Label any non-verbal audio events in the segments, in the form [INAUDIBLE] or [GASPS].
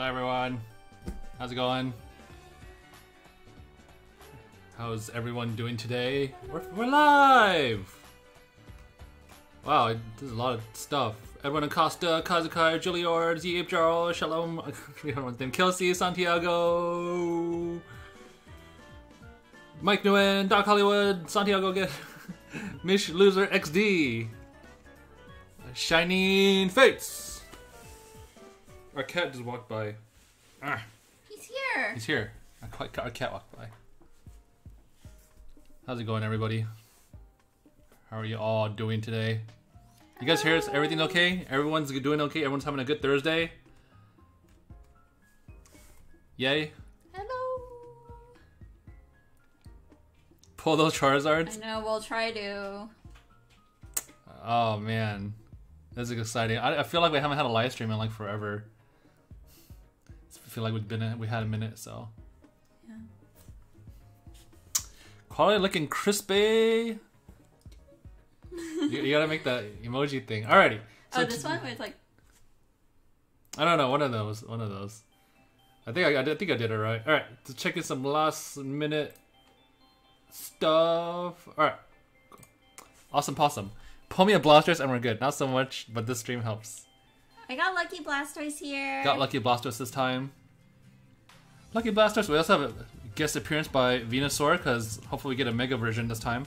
Hi everyone. How's it going? How's everyone doing today? We're, we're live! Wow, there's a lot of stuff. Edwin Acosta, Kazukai, Juliord, Zeep Jarl, Shalom, [LAUGHS] Kelsey, Santiago, Mike Nguyen, Doc Hollywood, Santiago again, [LAUGHS] Mish Loser XD, Shining Fates. Our cat just walked by. Ah, He's here. he's here. Our cat, our cat walked by. How's it going, everybody? How are you all doing today? You guys hear us? Everything okay? Everyone's doing okay? Everyone's having a good Thursday? Yay? Hello. Pull those Charizards? I know. We'll try to. Oh man, this is exciting. I, I feel like we haven't had a live stream in like forever. I feel like we've been we had a minute, so. Yeah. Quality looking crispy. you, you gotta make that emoji thing. Alrighty. oh, So this t- one was like. I don't know. One of those. One of those. I think I, I, think I did it right. All right. To check in some last minute stuff. All right. Awesome possum. Pull me a Blastoise and we're good. Not so much, but this stream helps. I got Lucky Blastoise here. Got Lucky Blastoise this time. Lucky Blasters, We also have a guest appearance by Venusaur because hopefully we get a Mega version this time.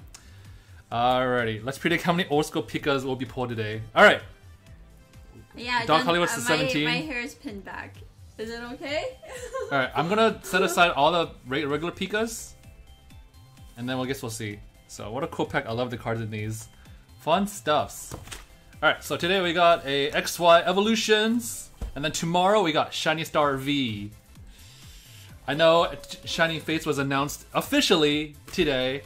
Alrighty. Let's predict how many old school Pikas will be pulled today. All right. Yeah. I Doc Hollywood's uh, the my, 17. My hair is pinned back. Is it okay? [LAUGHS] All right, I'm gonna set aside all the regular Pikas, and then we'll guess we'll see. So what a cool pack! I love the cards in these. Fun stuffs. All right, so today we got a XY Evolutions, and then tomorrow we got Shiny Star V. I know Shining Fates was announced officially today,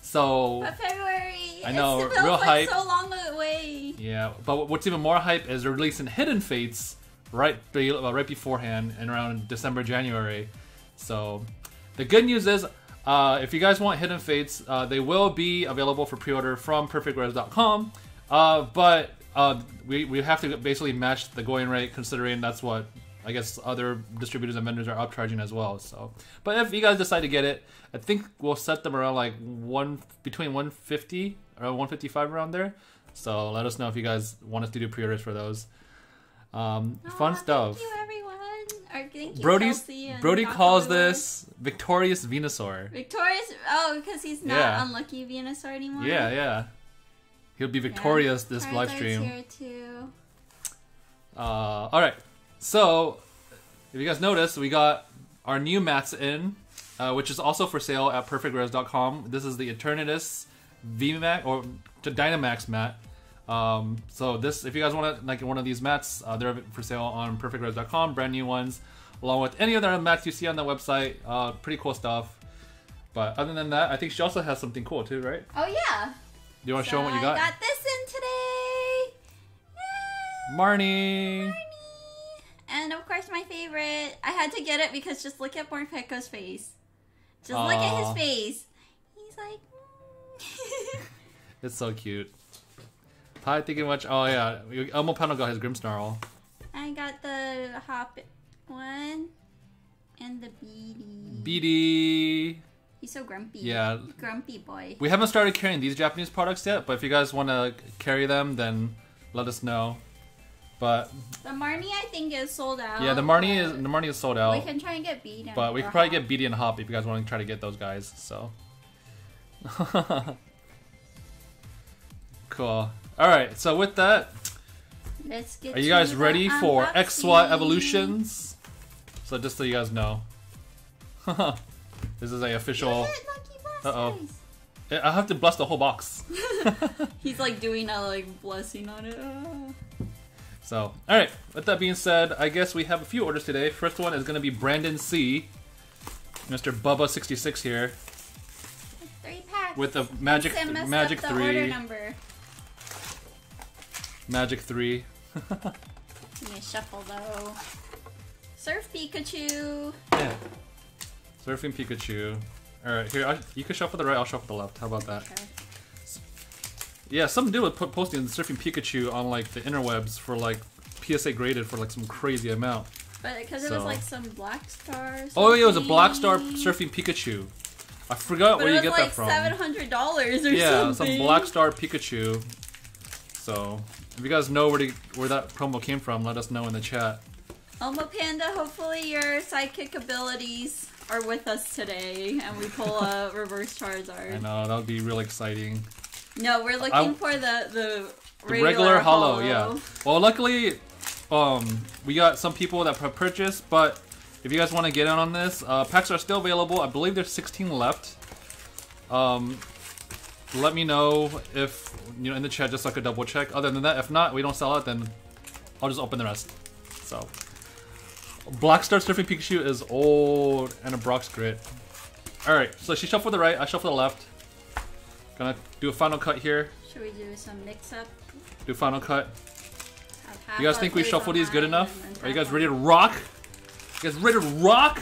so February. I know, It real like hype. so long away. yeah. But what's even more hype is they're releasing Hidden Fates right be- uh, right beforehand and around December January. So the good news is, uh, if you guys want Hidden Fates, uh, they will be available for pre-order from PerfectRares.com. Uh, but uh, we we have to basically match the going rate, considering that's what I guess other distributors and vendors are upcharging as well. So, but if you guys decide to get it, I think we'll set them around like one between 150 or 155 around there. So let us know if you guys want us to do pre-orders for those. Um, fun stuff. Thank you, everyone. Or thank you, Brody's Brody Doc calls this victorious Venusaur. Victorious. Oh, because he's not Yeah. unlucky Venusaur anymore. Yeah, yeah. He'll be victorious this live Charizard's stream. Here too. Uh, all right. So, if you guys notice, we got our new mats in, uh, which is also for sale at perfectrares.com. This is the Eternatus VMAX or Dynamax mat. Um, so this, if you guys want to like one of these mats, uh, they're for sale on perfectrares.com, brand new ones, along with any other mats you see on the website. Uh, pretty cool stuff. But other than that, I think she also has something cool too, right? Oh yeah. Do you want to show them what you got? I got this in today. Yay! Marnie. And of course, my favorite. I had to get it because just look at Morpeko face. Just look at his face. He's like. mm. [LAUGHS] It's so cute. Hi, thank you much. Oh yeah, Elmo Panda got his Grimmsnarl. I got the hop one and the beady. BD. He's so grumpy. Yeah. Grumpy boy. We haven't started carrying these Japanese products yet, but if you guys want to carry them, then let us know. But The Marnie, I think, is sold out. yeah, the Marnie is the Marnie is sold out. We can try and get beady. but we could probably Hop. get BD and Hop if you guys want to try to get those guys. So [LAUGHS] cool. All right, so with that, Let's get are you guys ready for XY. Evolutions? So just so you guys know, [LAUGHS] this is a official. Lucky Uh-oh. I have to bless the whole box. [LAUGHS] He's like doing a like blessing on it. So, all right. With that being said, I guess we have a few orders today. First one is going to be Brandon C, Mr. Bubba sixty six here Three packs. with a magic messed magic three number. magic three. [LAUGHS] Give me a shuffle though. Surf Pikachu. Yeah. Surfing Pikachu. All right, here I, you can shuffle the right. I'll shuffle the left. How about that? Okay. Yeah, some dude was po- posting Surfing Pikachu on like the interwebs for like PSA graded for like some crazy amount. But because it So- was like some black star. Oh, yeah, it was a Black Star. Surfing Pikachu. I forgot But where you get like that from. seven hundred dollars or something. yeah, some Black Star Pikachu. So, if you guys know where to, where that promo came from, let us know in the chat. Elmo Panda, hopefully your sidekick abilities are with us today, and we pull [LAUGHS] a reverse Charizard. I know that would be really exciting. No, we're looking I- for the the regular, regular holo, holo. yeah. Well, luckily, um, we got some people that pur- purchased, but if you guys want to get in on this, uh, packs are still available. I believe there's 16 left. Um, let me know if you know in the chat just like a double check. Other than that, if not, we don't sell it, then I'll just open the rest. So, Black Star Surfing Pikachu is old and a Brock's Grit. All right, so she shuffled for the right, I shuffled the left. Gonna do a final cut here. Should we do some mix up? Do a final cut. You guys think we plays shuffled these good enough? Are you guys ready to rock? You guys ready to rock?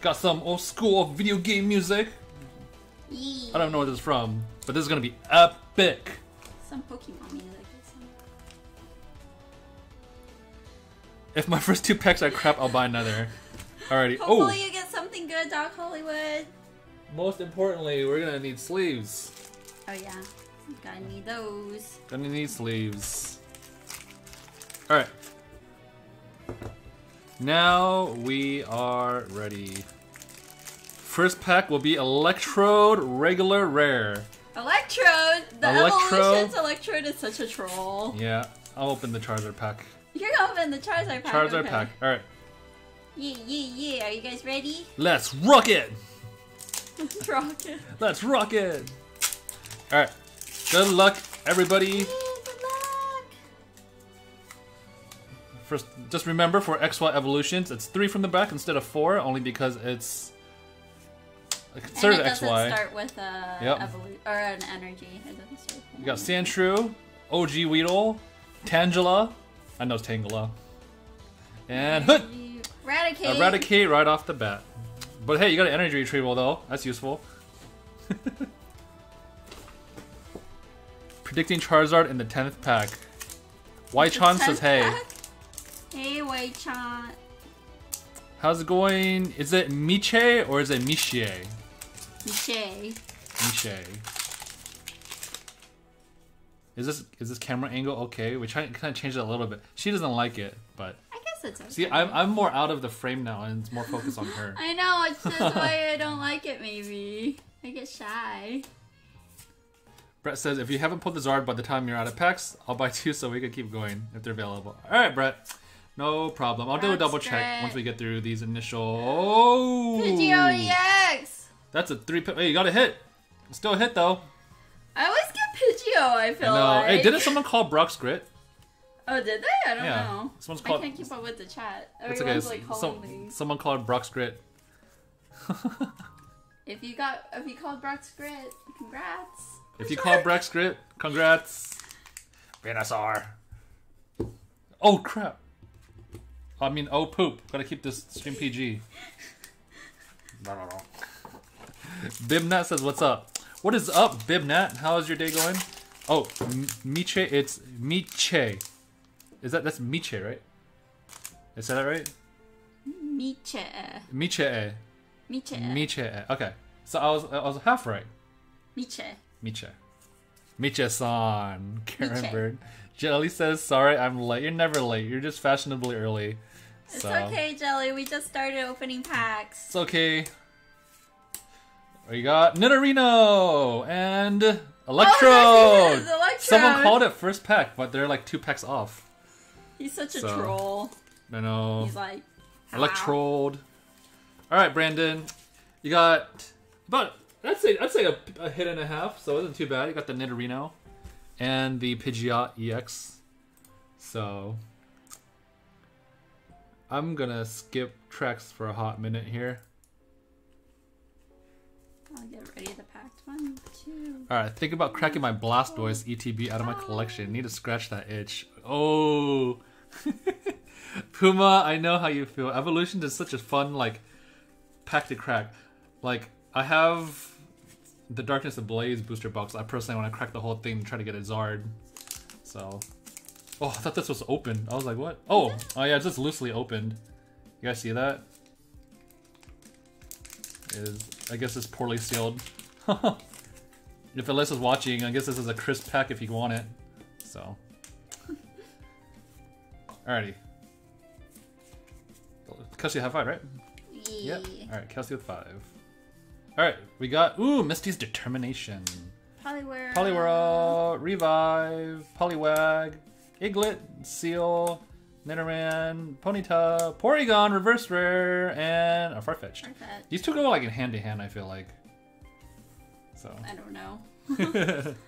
Got some old school video game music. Yee. I don't know what this is from, but this is gonna be epic. Some Pokemon music. If my [LAUGHS] first two packs are crap, I'll buy another. [LAUGHS] Alrighty. Hopefully Oh, you get something good, Doc Hollywood. most importantly, we're gonna need sleeves. Oh yeah, gotta need those. Gonna need sleeves. Alright. Now we are ready. First pack will be Electrode Regular Rare. Electrode. The Electrode. Evolutions Electrode is such a troll. Yeah, I'll open the Charizard pack. You're gonna open the Charizard pack. Charizard okay. pack. Alright, Yeah, yeah, yeah. Are you guys ready? let's rock it! Let's [LAUGHS] rock it. Let's rock it! Alright, good luck, everybody. Yay, good luck. First, just remember for XY evolutions, it's three from the back instead of four, only because it's And considered it doesn't XY. start with a Yep. or an energy. It doesn't start. with You got Sandshrew, OG Weedle, Tangela, I know it's Tangela, and Hood! Eradicate. Eradicate right off the bat. But hey, you got an energy retrieval though. That's useful. [LAUGHS] Predicting Charizard in the 10th pack. Wai-chan says, hey. Pack? Hey, Wei Chan. How's it going? Is it Miche or is it Michie? Miche. Miche. Is this is this camera angle okay? We try kind of change it a little bit. She doesn't like it, but it's okay. see, I'm I'm more out of the frame now, and it's more focused on her. [LAUGHS] I know, it's just [LAUGHS] why I don't like it, maybe. I get shy. Brett says, if you haven't pulled the Zard by the time you're out of packs, I'll buy two so we can keep going if they're available. All right, Brett. No problem. I'll do a double check great. once we get through these initial. Oh! Pidgeo That's a three. Hey, you got a hit. Still a hit though. I always get Pidgeo, I I feel know. like. Hey, didn't someone call Brock's Grit? Oh, did they? I don't Yeah. know. Someone's I called. can't keep up with the chat. It's okay. Everyone's like calling Some, things. someone called Brock's Grit. [LAUGHS] If you got, if you called Brock's Grit, congrats. If you called Brock's Grit, congrats. Venusaur. Oh crap. I mean, oh poop. Gotta keep this stream PG. Bibnat says, "What's up? What is up, Bibnat? How is your day going? Oh, Miche. It's Miche. Is that that's Miche, right? Is that right? Miche. Miche. Miche. Miche. Okay. So I was I was half right. Miche. Miche. Miche-san. [LAUGHS] Karen Miche. Bird. Jelly says, "Sorry, I'm late. You're never late. You're just fashionably early." It's okay, Jelly. We just started opening packs. it's okay. We got Nidorino and oh, [LAUGHS] Electrode. Oh, yes, Electrode. Someone called it first pack, but they're like two packs off. He's such a So- troll. I know. He's like, "Hello." Electrode. All right, Brandon, you got about I'd say I'd say a, a hit and a half, so it wasn't too bad. You got the Nidorino and the Pidgeot EX. So I'm gonna skip tracks for a hot minute here. I'll get ready the packed one, two. All right, think about cracking my Blastoise ETB out of my collection. Need to scratch that itch. Oh, [LAUGHS] Puma, I know how you feel. Evolution is such a fun like pack to crack. Like I have the Darkness Ablaze booster box. I personally want to crack the whole thing and try to get a Zard. So, oh, I thought this was open. I was like, what? Oh, oh yeah, it's just loosely opened. You guys see that? Is I guess it's poorly sealed. [LAUGHS] if Alyssa's watching, I guess this is a crisp pack if you want it. So, alrighty. Kelsey, high five, right? Yep. Yeah. Alright, Kelsey with five. Alright, we got ooh, Misty's determination. Poliwhirl. Poliwhirl, Revive, Poliwag, Iglet, Seel, Nidoran, Ponyta, Porygon, Reverse Rare, and a Farfetch'd. Farfetch'd. These two go like in hand to hand, I feel like. So. I don't know. [LAUGHS] [LAUGHS]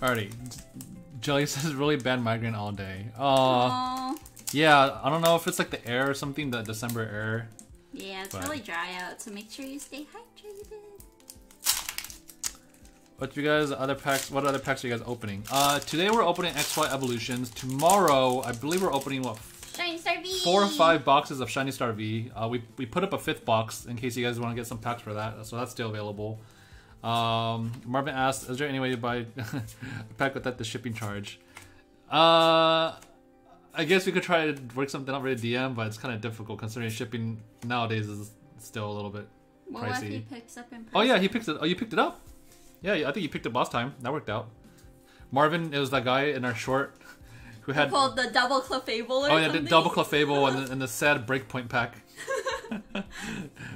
Alrighty. Jelly [LAUGHS] says really bad migraine all day. Oh. Yeah, I don't know if it's like the air or something, the December air. Yeah, it's but- really dry out, so make sure you stay hydrated. What you guys other packs? What other packs are you guys opening? Uh, today we're opening XY Evolutions. Tomorrow, I believe we're opening what Shiny Star V. four or five boxes of Shiny Star V. Uh, we we put up a fifth box in case you guys want to get some packs for that. So that's still available. Um, Marvin asked, "Is there any way to buy [LAUGHS] a pack without the shipping charge?" Uh, I guess we could try to work something out with DM, but it's kind of difficult considering shipping nowadays is still a little bit Well, what if pricey. he picks up in person? Oh yeah, he picked it. Up Oh, you picked it up. Yeah, I think you picked it last time. That worked out. Marvin, it was that guy in our short who had. [LAUGHS] Called the double Clefable or Oh yeah, the double Clefable and the, [LAUGHS] and the sad breakpoint pack.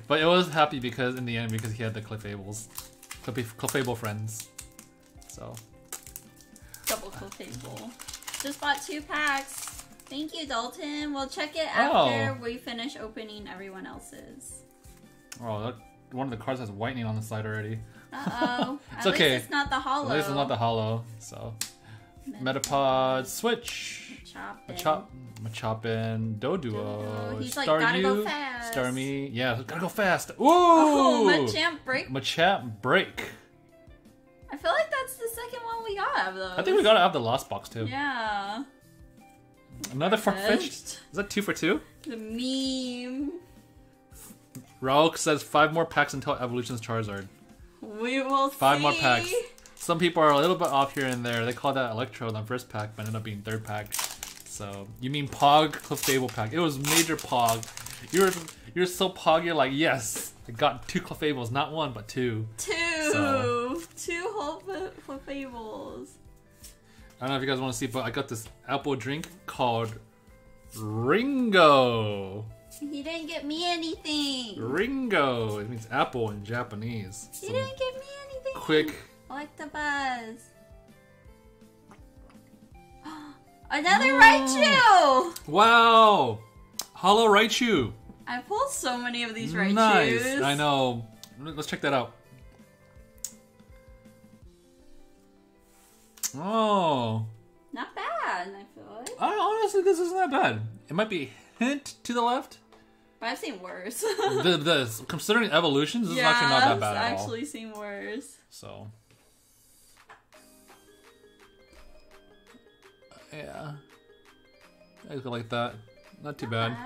but it was happy because in the end because he had the Clefables, Clef- Clefable friends. So Double Clefable. Just bought two packs. Thank you, Dalton. We'll check it Oh. after we finish opening everyone else's. oh, that, one of the cards has whitening on the side already. Uh oh. [LAUGHS] It's okay. it's not the holo. At least it's not the holo. So Metapod switch. Chop. Machop, Machopin, Doduo, Doduo. He's like, "Gotta go fast." Starmie. Yeah, gotta go fast. Oh, Ooh! Oh, Machamp break. Machamp break. I feel like that's the second one we got of those. I think we gotta have the lost box too. Yeah. Another Farfetch'd. Is that two for two? The meme. Rauk says five more packs until Evolution's Charizard. We will Five see. more packs. Some people are a little bit off here and there. They call that Electro on the first pack, but ended up being third pack. So you mean Pog Clefable pack? It was major Pog. You're you're so Pog. You're like yes, I got two Clefables, not one but two. Two. So- Two whole fa- Clefables. I don't know if you guys want to see, but I got this apple drink called Ringo. He didn't get me anything. Ringo. It means apple in Japanese. He Some didn't give me anything. quick. I like the buzz. [GASPS] Another Oh. Raichu! Wow. Holo Raichu. I pulled so many of these Raichus. Nice. I know. Let's check that out. Oh. Not bad, I feel like. I honestly, this isn't that bad. It might be a hint to the left. But I've seen worse. the, the considering evolutions, this yeah, is actually not that I've bad at all. actually seen worse. So. Yeah. I go like that. Not too bad.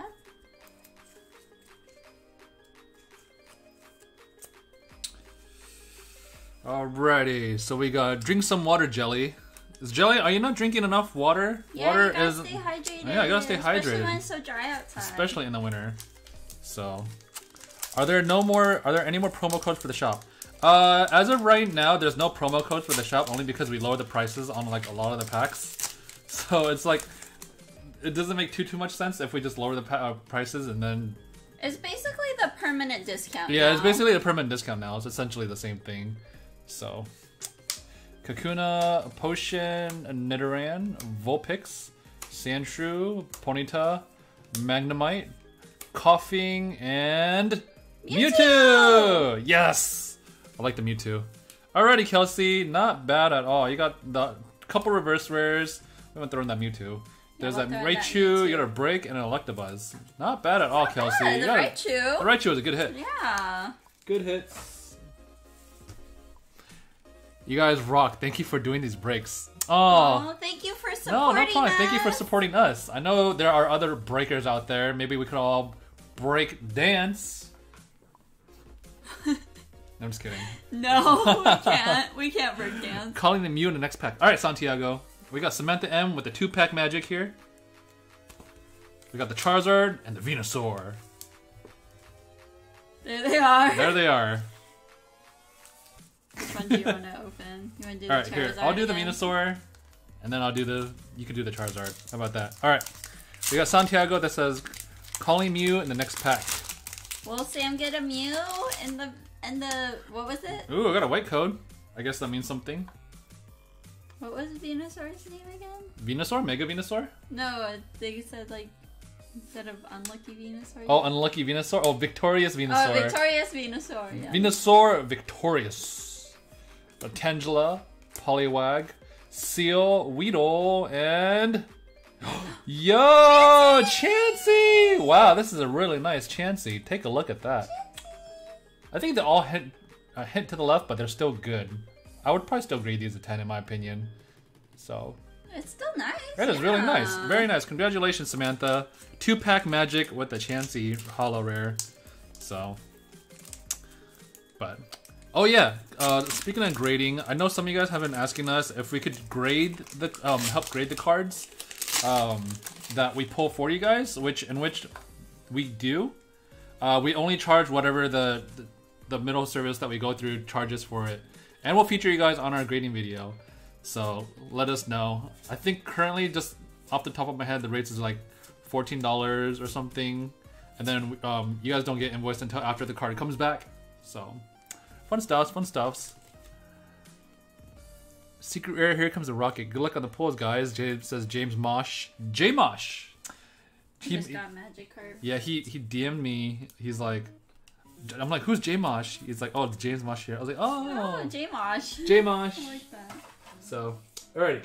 Alrighty, so we got drink some water jelly. Is jelly? Are you not drinking enough water? Yeah, water gotta is stay hydrated. Yeah, you gotta stay Especially hydrated. when it's so dry outside. especially in the winter. So, are there no more? Are there any more promo codes for the shop? Uh, as of right now, there's no promo codes for the shop only because we lowered the prices on like a lot of the packs. So it's like it doesn't make too too much sense if we just lower the uh, prices and then It's basically the permanent discount. yeah, it's basically the permanent discount now. It's essentially the same thing. So, Kakuna, Potion, Nidoran, Vulpix, Sandshrew, Ponyta, Magnemite, Koffing, and Mewtwo! Mewtwo! Yes! I like the Mewtwo. Alrighty, Kelsey, not bad at all. You got the couple reverse rares. We went throwing that Mewtwo. There's we'll that throw Raichu, you got a break and an Electabuzz. Not bad at all, Kelsey. Yeah, You the got Raichu. the Raichu was a good hit. Yeah. Good hits. You guys rock. Thank you for doing these breaks. Oh. Oh, thank you for supporting no no problem. Thank you for us. supporting us. I know there are other breakers out there. Maybe we could all break dance. [LAUGHS] I'm just kidding. No, we [LAUGHS] can't. We can't break dance. Calling the Mew in the next pack. All right, Santiago. We got Samantha M with the two pack magic here. We got the Charizard and the Venusaur. There they are. There they are. Which one do you want to open? You want to do All right, the here. I'll do the? Venusaur, and then I'll do the. You can do the Charizard. How about that? All right. We got Santiago that says, "Calling Mew in the next pack." Will Sam get a Mew in the in the what was it? Ooh, I got a white code. I guess that means something. What was Venusaur's name again? Venusaur, Mega Venusaur. No, uh, they said like instead of unlucky Venusaur. Oh, unlucky Venusaur. Oh, victorious Venusaur. Oh, Venusaur. victorious Venusaur. Yeah. Venusaur victorious. Tangela, Poliwag, Seel, Weedle, and [GASPS] Yo, Chansey! Wow, this is a really nice Chansey. Take a look at that. I think they all hit uh, a hint to the left, but they're still good. I would probably still grade these a 10 in my opinion. So, It's still nice. that is really nice. Very nice. Congratulations, Samantha. Two pack magic with the Chansey Holo Rare. So, but oh yeah. Uh, speaking of grading, I know some of you guys have been asking us if we could grade the um, help grade the cards um, that we pull for you guys, which in which we do. Uh, we only charge whatever the, the the middle service that we go through charges for it, and we'll feature you guys on our grading video. So let us know. I think currently, just off the top of my head, the rates is like fourteen dollars or something, and then um, you guys don't get invoiced until after the card comes back. So fun stuffs, fun stuffs. Secret rare, here comes a rocket. Good luck on the pulls, guys. James says James Mosh. J Mosh. He just got magic card. Yeah, he he DM'd me. He's like, I'm like, who's J Mosh? He's like, oh, James Mosh here. I was like, Oh, oh, J Mosh. J Mosh. [LAUGHS] I like that. So, alrighty.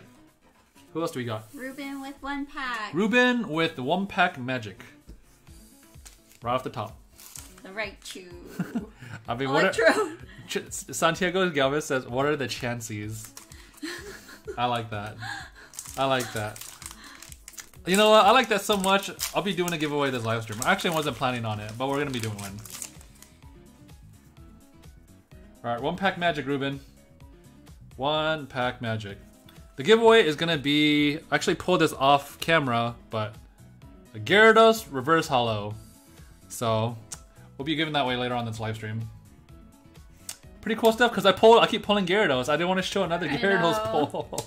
Who else do we got? Ruben with one pack. Ruben with one pack magic. Right off the top. the right chew. [LAUGHS] I mean, what? Are, Electro. Ch- Santiago Galvez says, "What are the chances?" I like that. I like that. You know what? I like that so much. I'll be doing a giveaway this live stream. Actually, I wasn't planning on it, but we're gonna be doing one. All right, one pack magic, Ruben. One pack magic. The giveaway is gonna be. I actually pulled this off camera, but a Gyarados Reverse Holo. So we'll be giving that away later on this live stream. Pretty cool stuff because I pulled. I keep pulling Gyarados. I didn't want to show another I Gyarados know. pull.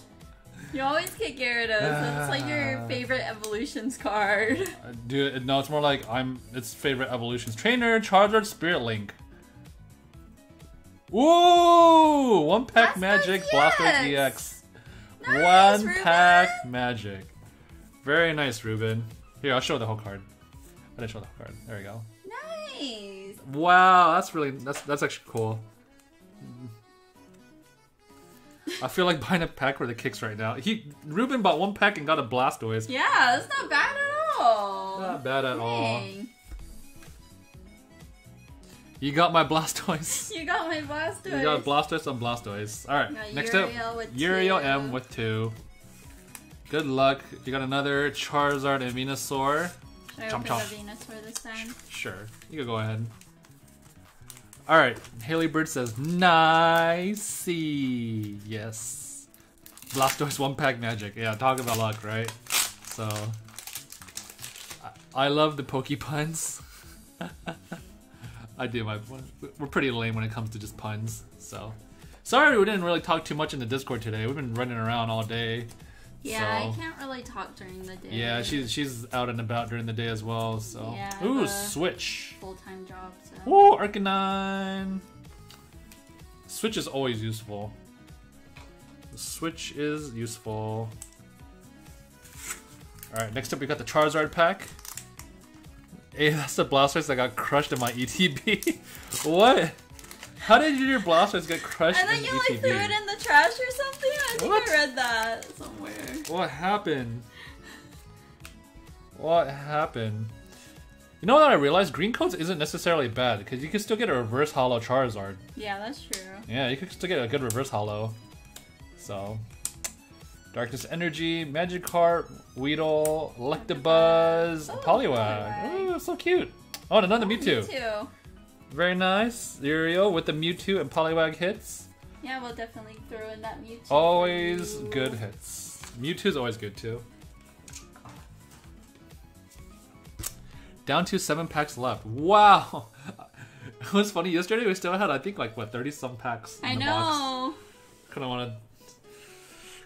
You always get Gyarados. That's like your favorite evolutions card. Dude, no, it's more like I'm its favorite evolutions. Trainer, Charizard, Spirit Link. Ooh! One pack Blastoise magic. Blastoise EX. Nice, One Ruben. pack magic. Very nice, Ruben. Here, I'll show the whole card. I didn't show the whole card. There we go. Nice. Wow, that's really that's that's actually cool. I feel like buying a pack for the kicks right now. He Ruben bought one pack and got a Blastoise. Yeah, that's not bad at all. Not bad at all. You got my Blastoise. [LAUGHS] You got my Blastoise. You got Blastoise on Blastoise. All right, next Uriel up, with Uriel two. M with two. Good luck. You got another Charizard and Venusaur. Should I Chomp open chomp. the Venusaur this time? Sure, you can go ahead. All right, Haley Bird says nice. Yes, Blastoise one pack magic. Yeah, talk about luck, right? So, I, I love the Poke puns. [LAUGHS] I do. My we're pretty lame when it comes to just puns. So, sorry we didn't really talk too much in the Discord today. We've been running around all day. Yeah, So- I can't really talk during the day. Yeah, she's she's out and about during the day as well. So, Yeah, I ooh, switch. full time job. So. Ooh, Arcanine. Switch is always useful. The Switch is useful. Alright, next up we got the Charizard pack. Hey, that's the Blastoise that got crushed in my ETB. [LAUGHS] what? How did your Blastoise get crushed I in thought the you like threw it in the trash or something. I think What? I read that somewhere. What happened? What happened? You know what I realized? Green codes isn't necessarily bad because you can still get a reverse holo Charizard. Yeah, that's true. Yeah, you could still get a good reverse holo. So, Darkness Energy, Magikarp, Weedle, Electabuzz, Oh, Poliwag. Ooh, so cute. Oh, and another Oh, Mewtwo. Me too. Very nice. Uriel with the Mewtwo and Poliwag hits. Yeah, we'll definitely throw in that Mewtwo. Always good hits. Mewtwo's always good too. Down to seven packs left. Wow. [LAUGHS] It was funny. Yesterday we still had, I think, like what thirty some packs. In I the Box. know. Kind of want to.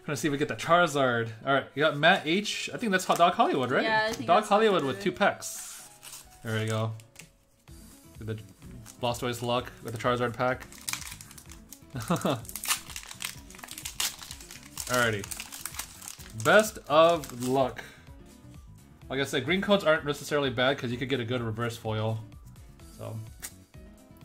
Of see if we get the Charizard. All right, you got Matt H. I think that's Hot Dog Hollywood, right? Yeah, I think Dog Hollywood with two packs. There we go. With the Blastoise luck with the Charizard pack. [LAUGHS] Alrighty. Best of luck. Like I said, green codes aren't necessarily bad because you could get a good reverse foil. So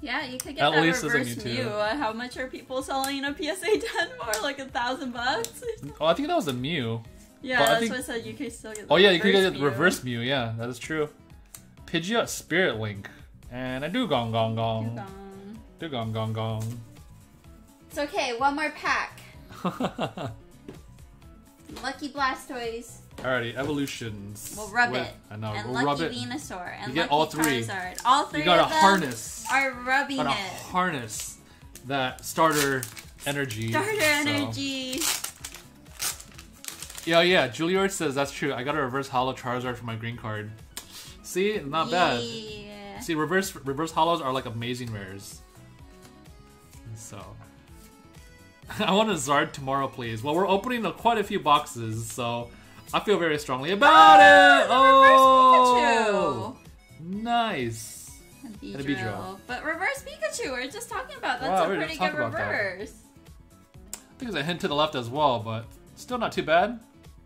Yeah, you could get At that least a reverse Mewtwo. Mew. Uh, How much are people selling a PSA 10 [LAUGHS] for? Like a thousand bucks? Oh, I think that was a Mew. Yeah, But I think- what I said. You could still get. Oh yeah, you could get reverse the Mew. reverse Mew. Yeah, that is true. Pidgeot Spirit Link and a Dewgong Gong Gong. Dewgong. Dewgong Gong Gong. It's okay. One more pack. [LAUGHS] Lucky Blastoise. Alrighty, evolutions. We'll rub With- it. I know. and we'll rub it. Venusaur. And You get Lucky all three. Charizard. All three You of them harness. are rubbing Gotta it. harness that starter energy. Starter so- energy. Yeah, yeah. Juilliard says that's true. I got a reverse holo Charizard for my green card. See, not bad. See, reverse reverse holos are like amazing rares. So, [LAUGHS] I want a Zard tomorrow, please. Well, we're opening a, quite a few boxes, so I feel very strongly about it. Oh, oh. nice. And And a Beedrill. Beedrill. But reverse Pikachu, we are just talking about. That's Wow, a pretty good reverse. I think there's a hint to the left as well, but still not too bad.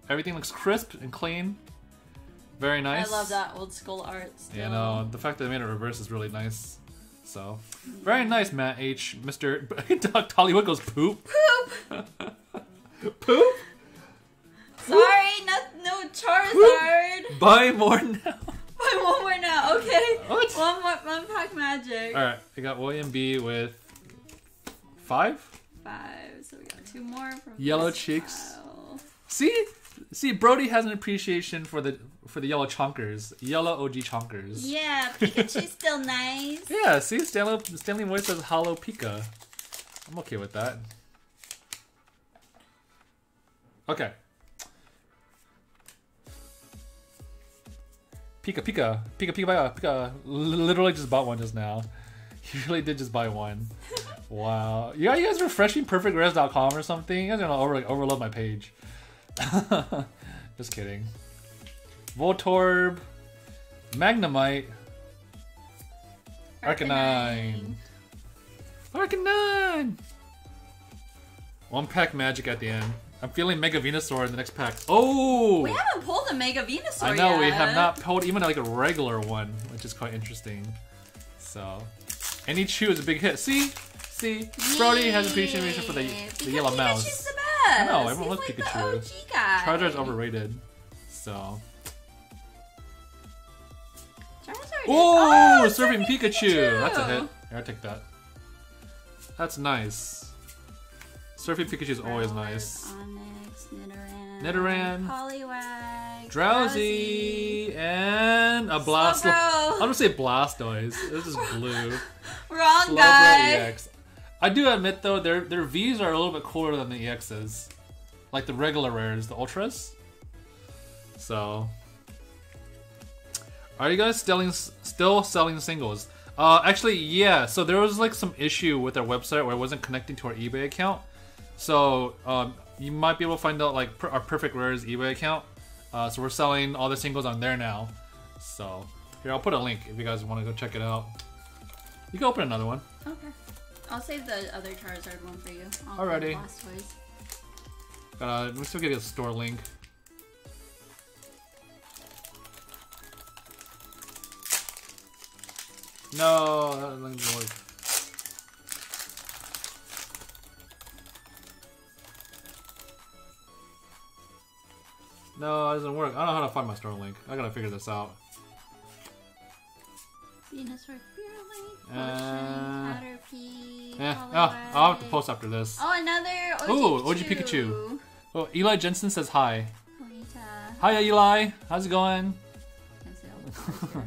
Everything looks crisp and clean. Very nice. I love that old school art. Still. You know, the fact that they made it reverse is really nice. So, mm-hmm. very nice, Matt H. Mr. [LAUGHS] Doc Hollywood goes poop. Poop! [LAUGHS] Poop? Sorry, no, no Charizard. Buy more now. [LAUGHS] Buy one more now, okay? What? One more, one pack magic. Alright, I got William B with five. Five, so we got two more from Yellow cheeks. pile. See? See, Brody has an appreciation for the for the yellow chonkers. Yellow OG chonkers. Yeah, Pikachu's [LAUGHS] still nice. Yeah, see, Stanley, Stanley Moy says Holo Pika. I'm okay with that. Okay. Pika Pika. Pika Pika Pika Pika. Literally just bought one just now. [LAUGHS] He really did just buy one. [LAUGHS] wow. Yeah, you guys refreshing perfectrares.com or something? You guys are gonna over, like, overload my page. [LAUGHS] just kidding. Voltorb. Magnemite. Arcanine. Arcanine! One pack magic at the end. I'm feeling Mega Venusaur in the next pack. Oh! We haven't pulled a Mega Venusaur I know, we have not pulled even like a regular one, which is quite interesting. So, any chew is a big hit. See? See? Brody has appreciation for the, the because yellow Pikachu's mouse. the best. I know, everyone loves like Pikachu. The OG guy. Charizard's overrated. So. Charizard is- Oh, oh serving Surfing Pikachu. That's a hit. Here, I'll take that. That's nice. Surfing Pikachu is always nice. Onix, Nidoran, Nidoran, Poliwag, Drowzee and a Blast. Slowbro. I'm gonna say Blastoise. This is blue. [LAUGHS] Wrong Slowbro guy. EX. I do admit though, their their V's are a little bit cooler than the EXs, like the regular rares, the ultras. So, are you guys selling still selling singles? Uh, actually, yeah. So there was like some issue with our website where it wasn't connecting to our eBay account. So um, you might be able to find out like per- our Perfect Rares eBay account. Uh, so we're selling all the singles on there now. So here, I'll put a link if you guys want to go check it out. You can open another one. Okay. I'll save the other Charizard one for you. I'll Alrighty. Uh, let me still give you a store link. No, that doesn't work. No, it doesn't work. I don't know how to find my store link. I gotta figure this out. Venusaur, Fearlink, Potion, Uh, Caterpie, Eh, oh, I'll have to post after this. Oh, another OG Ooh, OG Pikachu. Oh, Eli Jensen says hi. Hi, Eli. How's it going? Can't say all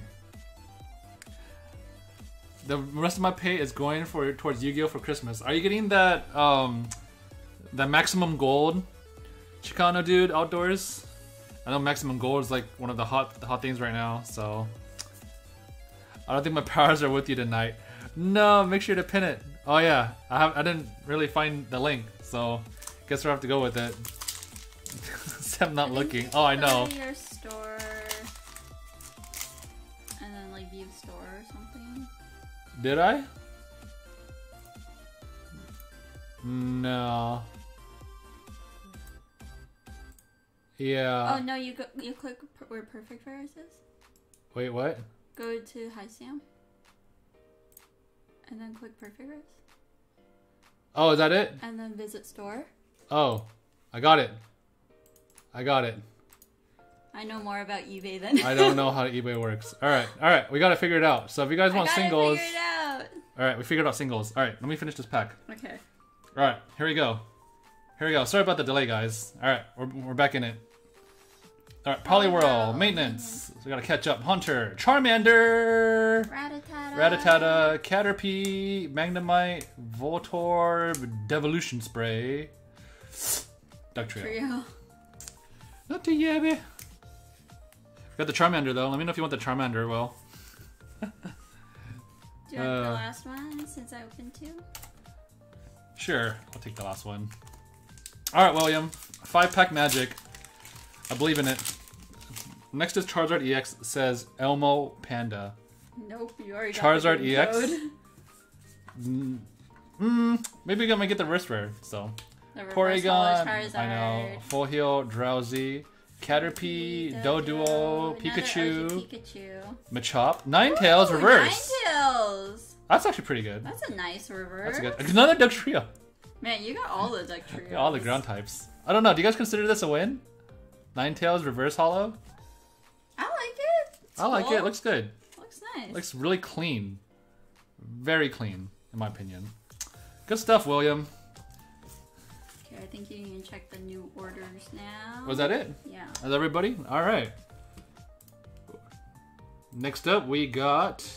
the the rest of my pay is going for towards Yu-Gi-Oh for Christmas. Are you getting that um that maximum gold Chicano dude outdoors? I know maximum gold is like one of the hot the hot things right now, so I don't think my [LAUGHS] powers are with you tonight. No, make sure to pin it. Oh yeah, I have I didn't really find the link, so guess we'll have to go with it. [LAUGHS] I'm not looking. Oh, I know. Your store. And then like view store or something. Did I? No. Yeah. oh no, you go you click where Perfect Rares is. Wait, what? Go to High Sam. And then click Perfect Rares. Oh, is that it? And then visit store. Oh, I got it. I got it. I know more about eBay than I don't know [LAUGHS] how eBay works. All right, all right, we gotta figure it out. So if you guys want singles, figure it out. all right, we figured out singles. All right, let me finish this pack. Okay. All right, here we go. Here we go. Sorry about the delay, guys. All right, we're, we're back in it. All right, Poliwhirl, maintenance. So we gotta catch up. Hunter, Charmander, Rattata. Rattata, Caterpie, Magnemite, Voltorb, Devolution Spray, Dugtrio. Trio. Not too yabby. Got the Charmander though. Let me know if you want the Charmander. Well, Do you want the Uh, last one since I opened two? sure. I'll take the last one. All right, William. Five pack magic. I believe in it. Next is Charizard EX. Says Elmo Panda. Nope, you already got Charizard the EX? code. Mm, maybe I'm gonna get the wrist rare. So Porygon. I know. Charizard. Full heal. Drowzee. Caterpie. Doduo. Another Pikachu. Pikachu. Machop. Ninetales reverse. Ninetales. That's actually pretty good. That's a nice reverse. That's good. Another Dugtrio. Man, you got all the deck trios. [LAUGHS] Yeah, all the ground types. I don't know. Do you guys consider this a win? Ninetales reverse holo. I like it. It's I like it. cool. it. Looks good. Looks nice. looks really clean. Very clean, in my opinion. Good stuff, William. Okay, I think you can check the new orders now. Was that it? Yeah. Is everybody? All right. Next up, we got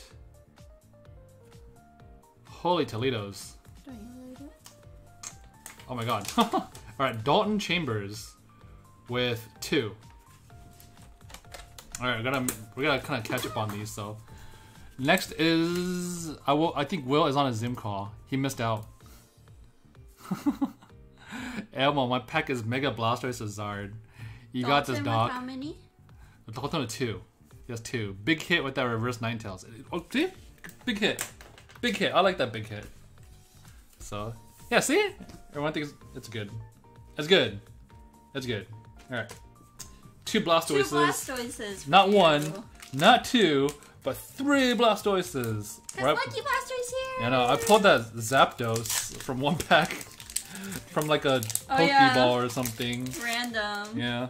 Holy Toledo's. Don't you read it? Oh my god. [LAUGHS] All right, Dalton Chambers with two. All right, we gotta we gotta kind of catch up on these. So next is I will I think Will is on a Zoom call. He missed out. [LAUGHS] Elmo, my pack is Mega Blastoise Zard. You got this, Dalton with dog. How many? Dalton with two. He has two. Big hit with that reverse Ninetales. Oh, see? Big hit. Big hit. I like that big hit. So, yeah, see? Everyone thinks it's good. It's good. It's good. Alright. Two Two Blastoises. Blastoises. Not you. one, not two, but three Blastoises. Cause Right- Lucky Blastoise here. I know. I pulled that Zapdos from one pack. [LAUGHS] From like a Oh, Pokeball yeah. or something. Random. Yeah.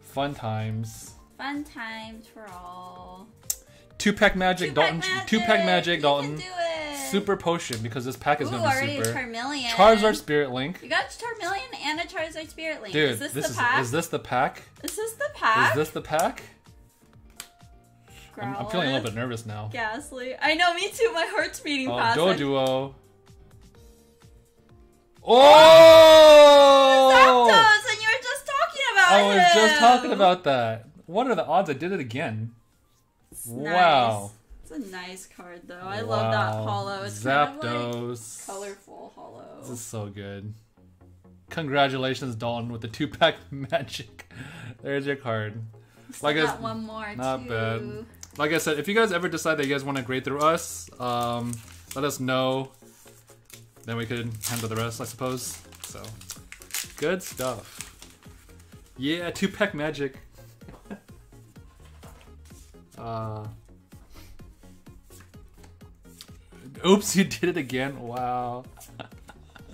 Fun times. Fun times for all. Two pack magic, Dalton. Two pack magic, You Dalton. Can do it. Super potion because this pack is Ooh, gonna be super. Charmeleon. Charizard Spirit Link. You got Charmeleon and a Charizard Spirit Link. Dude, is this, this the is pack? is this the pack? Is this the pack? Is this the pack? I'm, I'm feeling a little bit nervous now. Gastly. I know, me too. My heart's beating Oh, fast. Doduo. Oh! Zapdos, Oh! and you were just talking about I was just talking about that. What are the odds I did it again? Wow. Nice. It's a nice card, though. I love that Wow. holo. It's kind of like colorful holo. This is so good. Congratulations, Dalton, with the two pack [LAUGHS] magic. There's your card. Like I got one more, not too. bad. Like I said, if you guys ever decide that you guys want to grade through us, um, let us know. Then we could handle the rest, I suppose. So, good stuff. Yeah, two pack magic. Uh, oops, [LAUGHS] you did it again. Wow.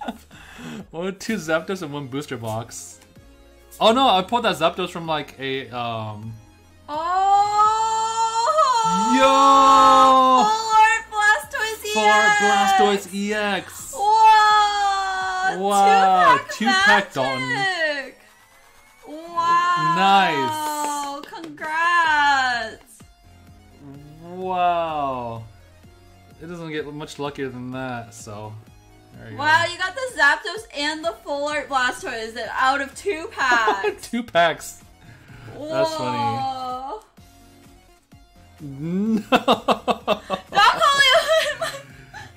[LAUGHS] one, two Zapdos and one booster box. Oh no, I pulled that Zapdos from like a um. Oh! Yo! Full Art Blastoise EX! Blastoise EX. Wow! Wow, Two-pack two-pack, Dalton. Wow! Nice. Wow. it doesn't get much luckier than that. So, you Wow, you got the Zapdos and the Full Art Blastoise out of two [LAUGHS] packs. Two packs. That's Whoa. No. Doc Hollywood!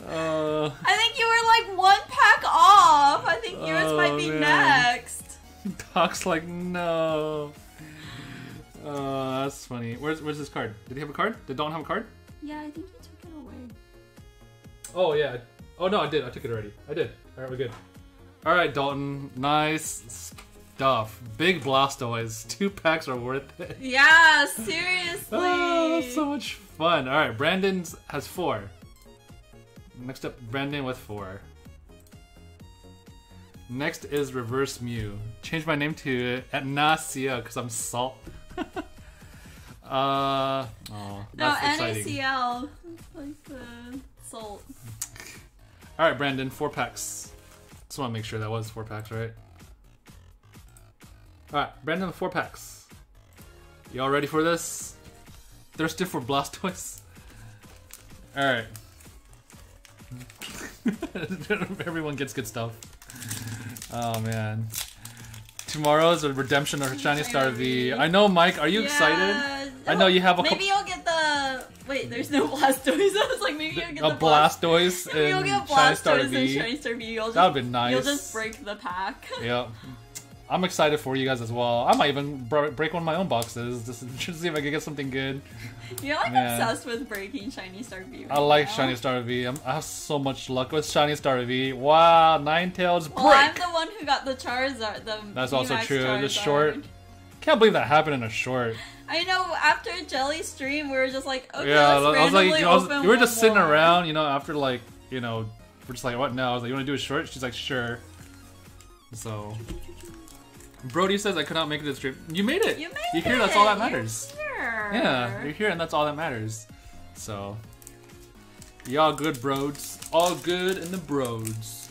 uh, I think you were like one pack off. I think yours might Oh, be man. next. Doc's like, no. Uh, that's funny. Where's where's his card? Did he have a card? Did Don have a card? Yeah, I think you took it away. Oh yeah. Oh no, I did. I took it already. I did. All right, we're good. All right, Dalton. Nice stuff. Big Blastoise. Two packs are worth it. Yeah, [LAUGHS] seriously. Oh, that's so much fun. All right, Brandon has four. Next up, Brandon with four. Next is Reverse Mew. Change my name to Etnacia because I'm salt. [LAUGHS] uh, oh, no, that's. NACL. It's like the salt. All right, Brandon, four packs. Just want to make sure that was four packs, right? All right, Brandon, four packs. Y'all ready for this? Thirsty for Blastoise? All right. [LAUGHS] Everyone gets good stuff. Oh man. Tomorrow's a redemption of Shiny Star V. I know, Mike. Are you excited? I know you have a Maybe you'll get the. Wait, there's no [LAUGHS] Blastoise. I was like, maybe you'll get A the Blast- Blastoise [LAUGHS] Maybe you'll and get Shiny Star Blastoise and V. Shiny Star V. You'll just, That would be nice. You'll just break the pack. Yeah. [LAUGHS] I'm excited for you guys as well. I might even br- break one of my own boxes just [LAUGHS] to see if I can get something good. You're like Man. obsessed with breaking Shiny Star V. Right I like now. Shiny Star V. I'm, I have so much luck with Shiny Star V. Wow, Ninetales break! Well, I'm the one who got the Charizard. The That's also true. The short. Can't believe that happened in a short. I know. After Jelly stream, we were just like, okay, yeah, let's I was like, randomly I was, open we were just sitting more. around, you know, after like, you know, we're just like, what now? I was like, you want to do a short? She's like, sure. So, Brody says I could not make it to the stream. You made it. You made it! You're here. it. That's all that You're matters. here. Yeah, you're here, and that's all that matters. So, y'all good broads. All good in the broads.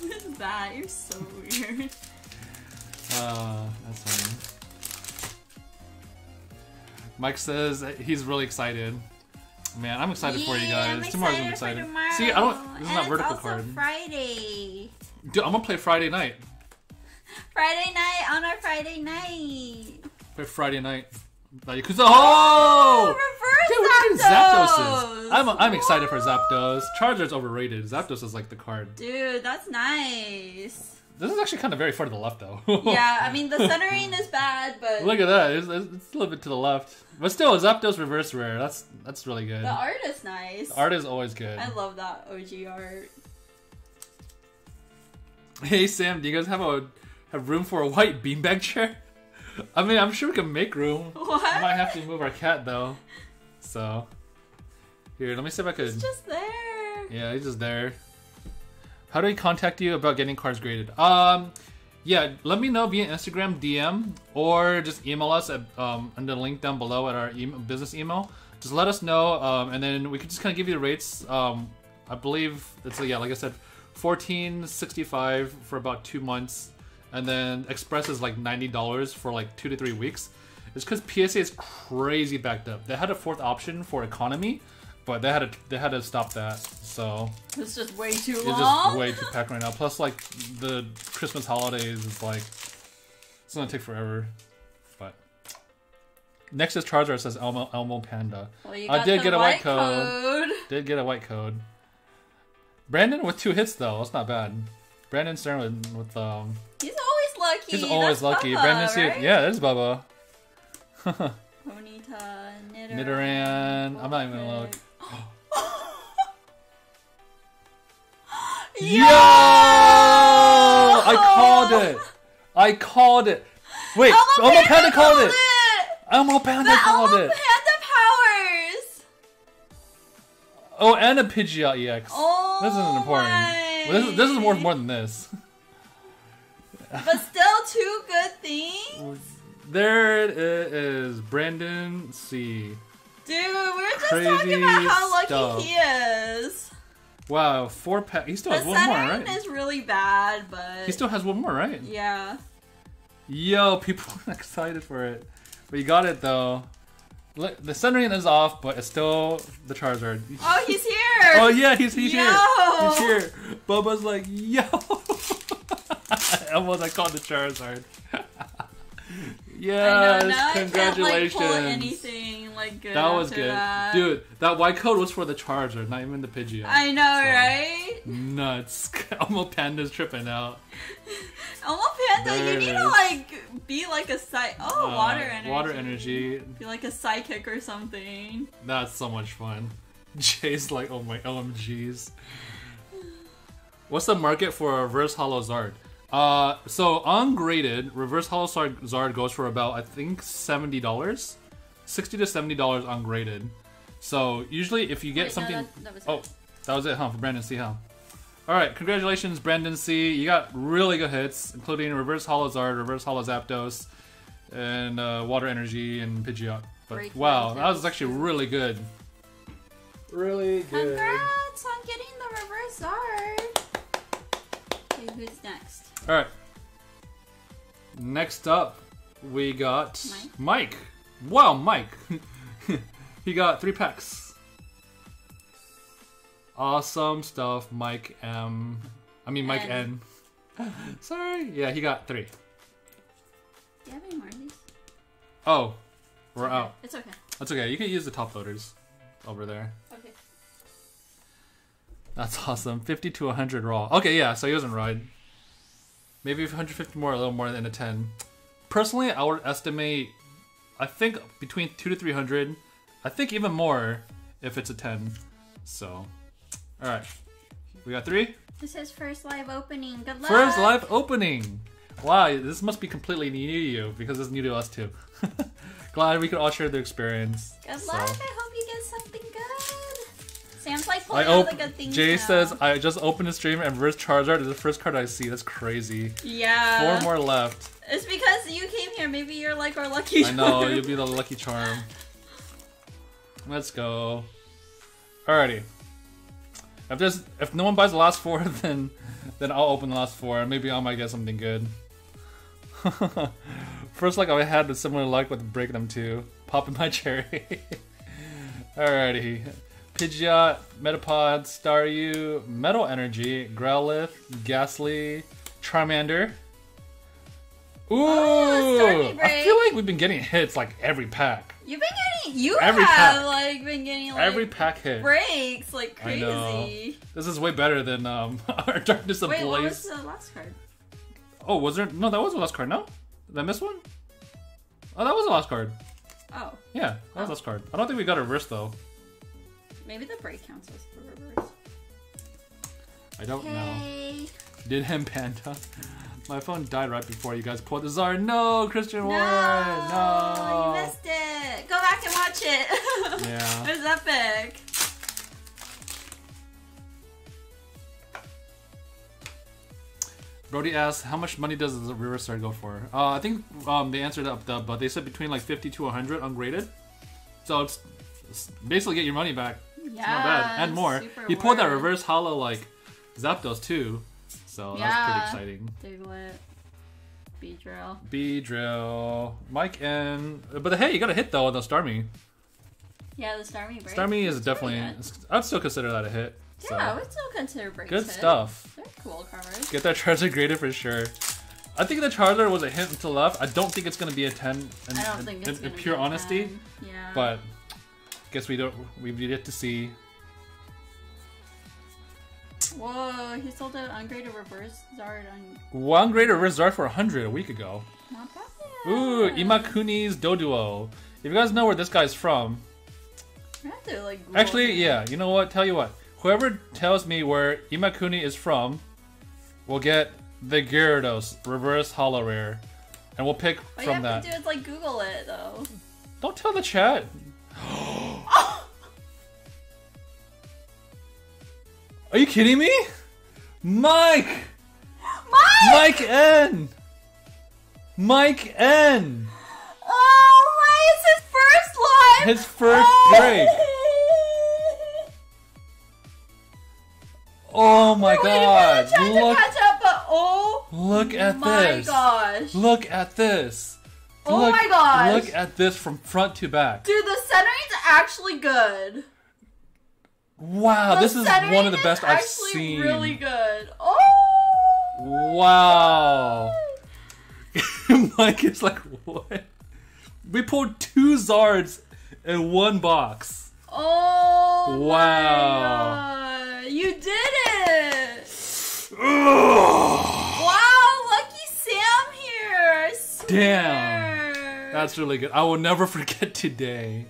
What is that? You're so weird. [LAUGHS] Uh, that's funny. Mike says he's really excited. Man, I'm excited for you Yeah, guys. I'm Tomorrow's gonna be excited tomorrow. See, I don't. This is and not vertical also card. Friday. Dude, I'm gonna play Friday night. Friday night on our Friday night. Play Friday night. Yakuza. Oh! oh! reverse Dude, getting Zapdos. I'm, I'm excited for. Zapdos. Charizard's overrated. Zapdos is like the card. Dude, that's nice. This is actually kind of very far to the left, though. yeah, I [LAUGHS] mean the centering is bad, but Look at that. It's, it's it's a little bit to the left. But still, Zapdos reverse rare. That's that's really good. the art is nice. The art is always good. I love that OG art. Hey Sam, do you guys have a have room for a white beanbag chair? [LAUGHS] I mean, I'm sure we can make room. What? I might have to move our cat though. So here, let me see if I could. It's just there. Yeah, he's just there. How do we contact you about getting cards graded? Um, yeah, let me know via Instagram DM or just email us at um, under the link down below at our email, business email. Just let us know, um, and then we can just kind of give you the rates. Um, I believe it's yeah, like I said, fourteen sixty five for about two months, and then Express is like ninety dollars for like two to three weeks. It's because PSA is crazy backed up. They had a fourth option for economy, but they had to they had to stop that. So It's just way too it's long. just way too packed right now. Plus, like the Christmas holidays is like it's gonna take forever. But next is Charizard says Elmo Elmo Panda. Well, I did get a white white code. code. Did get a white code. Brandon with two hits though. That's not bad. Brandon Stern with, with um. He's always lucky. He's always That's lucky. Bubba, Brandon right? yeah, there's Bubba. [LAUGHS] Ponyta, Nidoran. Nidoran. I'm not even gonna look. Yo! [GASPS] Yo! I called it. I called it. Wait, Elmo Panda, Panda called it. it! Elmo Panda The called Elmo it. Panda powers! Oh, and a Pidgeot EX. Oh this isn't important. my. Well, this, is, this is worth more than this. [LAUGHS] But still two good things? There it is, Brandon C. Dude, we are just Crazy talking about how lucky stuff. he is. Wow, four pack. He still The has one more, right? is really bad, but He still has one more, right? yeah. Yo, people [LAUGHS] are excited for it. But you got it though. Look, the centering is off, but it's still the Charizard. Oh, he's here! [LAUGHS] Oh yeah, he's, he's here. Yo! He's here. Bubba's like, yo. [LAUGHS] I almost I called the Charizard. [LAUGHS] Yes, know, congratulations. Like, anything, like, that was good, that. dude. That white code was for the Charizard, not even the Pidgeot. I know, So- right? Nuts. [LAUGHS] Elmo Panda's tripping out. [LAUGHS] Elmo Panda, There you need is. to, like, be like a psych. Oh, Uh, water energy. Water energy. Be like a psychic or something. That's so much fun. [LAUGHS] Jay's like, oh my OMGs. What's the market for a reverse holo Zard? Uh, so ungraded, reverse holo Zard, Zard goes for about I think seventy dollars, sixty to seventy dollars ungraded. So usually, if you get Wait, no, something, that- that was oh, it. that was it, huh? For Brandon C, huh? All right, congratulations, Brandon C. You got really good hits, including reverse holo Zard, reverse holo Zapdos, and uh, water energy and Pidgeot. But Great wow, that was actually really good. Really good. Congrats on getting the reverse Zard. Okay, who's next? All right. Next up, we got Mike. Wow, Mike. [LAUGHS] he got three packs. Awesome stuff, Mike M. I mean Mike N. Sorry. Yeah, he got three. Do you have any more of these? Oh, we're Okay, out. It's okay. That's okay. You can use the top loaders over there. Okay. That's awesome. 50 to 100 raw. Okay, yeah, so he doesn't ride. Maybe 150 more, a little more than a 10. Personally, I would estimate, I think between 2 to 300. I think even more if it's a 10. So, alright. We got three? This is first live opening. Good luck. First live opening! Wow, this must be completely new to you because it's new to us too. [LAUGHS] Glad we could all share the experience. Good So- luck. I hope you get something good. Sam's like I pulling all op- the good things. Jay now. says, I just opened the stream and reverse Charizard is the first card I see. That's crazy. Yeah. Four more left. It's because you came here. Maybe you're like our lucky. I know, you'll be the lucky charm. Let's go. Alrighty. If there's if no one buys the last four, [LAUGHS] then then I'll open the last four and maybe I might get something good. [LAUGHS] First like I had the similar luck with breaking them too. Popping my [LAUGHS] cherry. Alrighty. Pidgeot, Metapod, Staryu, Metal Energy, Growlithe, Gastly, Charmander. Ooh! Starmie I feel like we've been getting hits like every pack. You've been getting. You Every have pack. like been getting like every pack hit. breaks like crazy. This is way better than um, [LAUGHS] our Darkness of Wait, what was the last card? Oh, was there? No, that was the last card. No, did I miss one? Oh, that was the last card. Oh, Yeah, that was the last card. I don't think we got a wrist though. Maybe the break counts as the reverse. I don't know. Did him Panda? My phone died right before you guys pulled the Czar. No, Christian No, Warren. No. you missed it. Go back and watch it. [LAUGHS] Yeah. it was epic. Brody asked, "How much money does the reverse card go for?" Uh, I think um, they answered up the, but they said between like 50 to 100 ungraded. So it's, it's basically get your money back. Yeah, Not bad, and more. He pulled that reverse holo like Zapdos too, so Yeah. that's pretty exciting. Diglett, Beedrill. B drill, Mike and but hey, you got a hit though on the Starmie. Yeah, the Starmie break. Starmie is It's definitely. I'd still consider that a hit. So. Yeah, I would still consider breaks. good hit. stuff. They're cool cards. Get that Charizard graded for sure. I think the Charizard was a hint to left. I don't think it's gonna be a ten. In, I don't in- think in- it's pure honesty, 10. Yeah. but guess we don't. We've yet to see. Whoa, he sold an ungraded reverse Zard on. One grade reverse Zard for 100 a week ago. Not bad. Ooh, Imakuni's Doduo. If you guys know where this guy's from, to like. Actually, yeah, you know what? Tell you what. Whoever tells me where Imakuni is from will get the Gyarados reverse holo rare, and we'll pick All you from have that. to do is like Google it though. Don't tell the chat. [GASPS] Are you kidding me? Mike! Mike! Mike N! Mike N! Oh my! It's his first live. His first oh. [LAUGHS] break. Oh my a god! Look, up, but oh look at my this! gosh! Look at this! Oh Look- my gosh. Look at this from front to back. Dude, the centering's actually good. Wow, The this is one of the best I've actually seen. Really good. Oh. Wow. [LAUGHS] Mike is like, what? We pulled two Zards in one box. Oh. Wow. You did it. [SIGHS] Wow, lucky Sam here. Damn. That's really good. I will never [LAUGHS] forget today.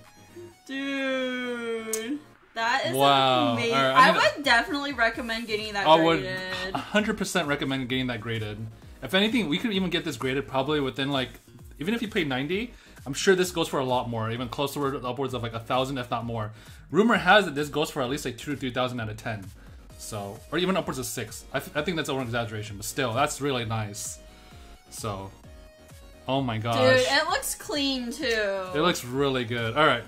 Dude. That is Wow. amazing. I, I need to- would definitely recommend getting that graded. I would 100% recommend getting that graded. If anything, we could even get this graded probably within like, even if you pay 90, I'm sure this goes for a lot more, even closer upwards of like a thousand, if not more. Rumor has it this goes for at least like two to three thousand out of ten, so or even upwards of six. I, th- I think that's over exaggeration, but still, that's really nice. So, oh my gosh, Dude, it looks clean too. it looks really good. All right,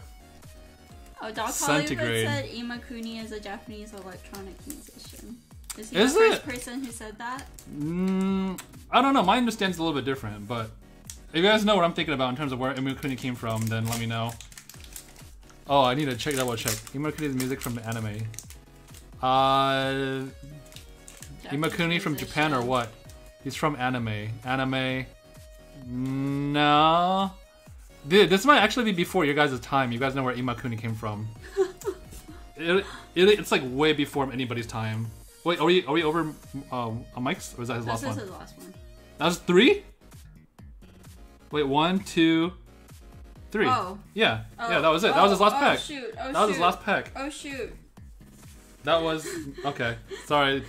Oh, Doc Hollywood Centigrade. said Imakuni is a Japanese electronic musician. Is he Is the first it? person who said that? Mm, I don't know. My understanding's a little bit different, but if you guys know what I'm thinking about in terms of where Imakuni came from, then let me know. Oh, I need to check double check. Imakuni's music from the anime. Uh, Imakuni from Japan or what? He's from anime. Anime. No. Dude, this might actually be before your guys' time. You guys know where Imakuni came from. [LAUGHS] it, it, it's like way before anybody's time. Wait, are we are we over um, on Mike's or is that his This last is one? his last one. That was three. Wait, one, two, three. Oh. Yeah, Oh, yeah, that was it. That was his last oh, pack. shoot. Oh, that was his last pack. Oh shoot. That was okay. Sorry,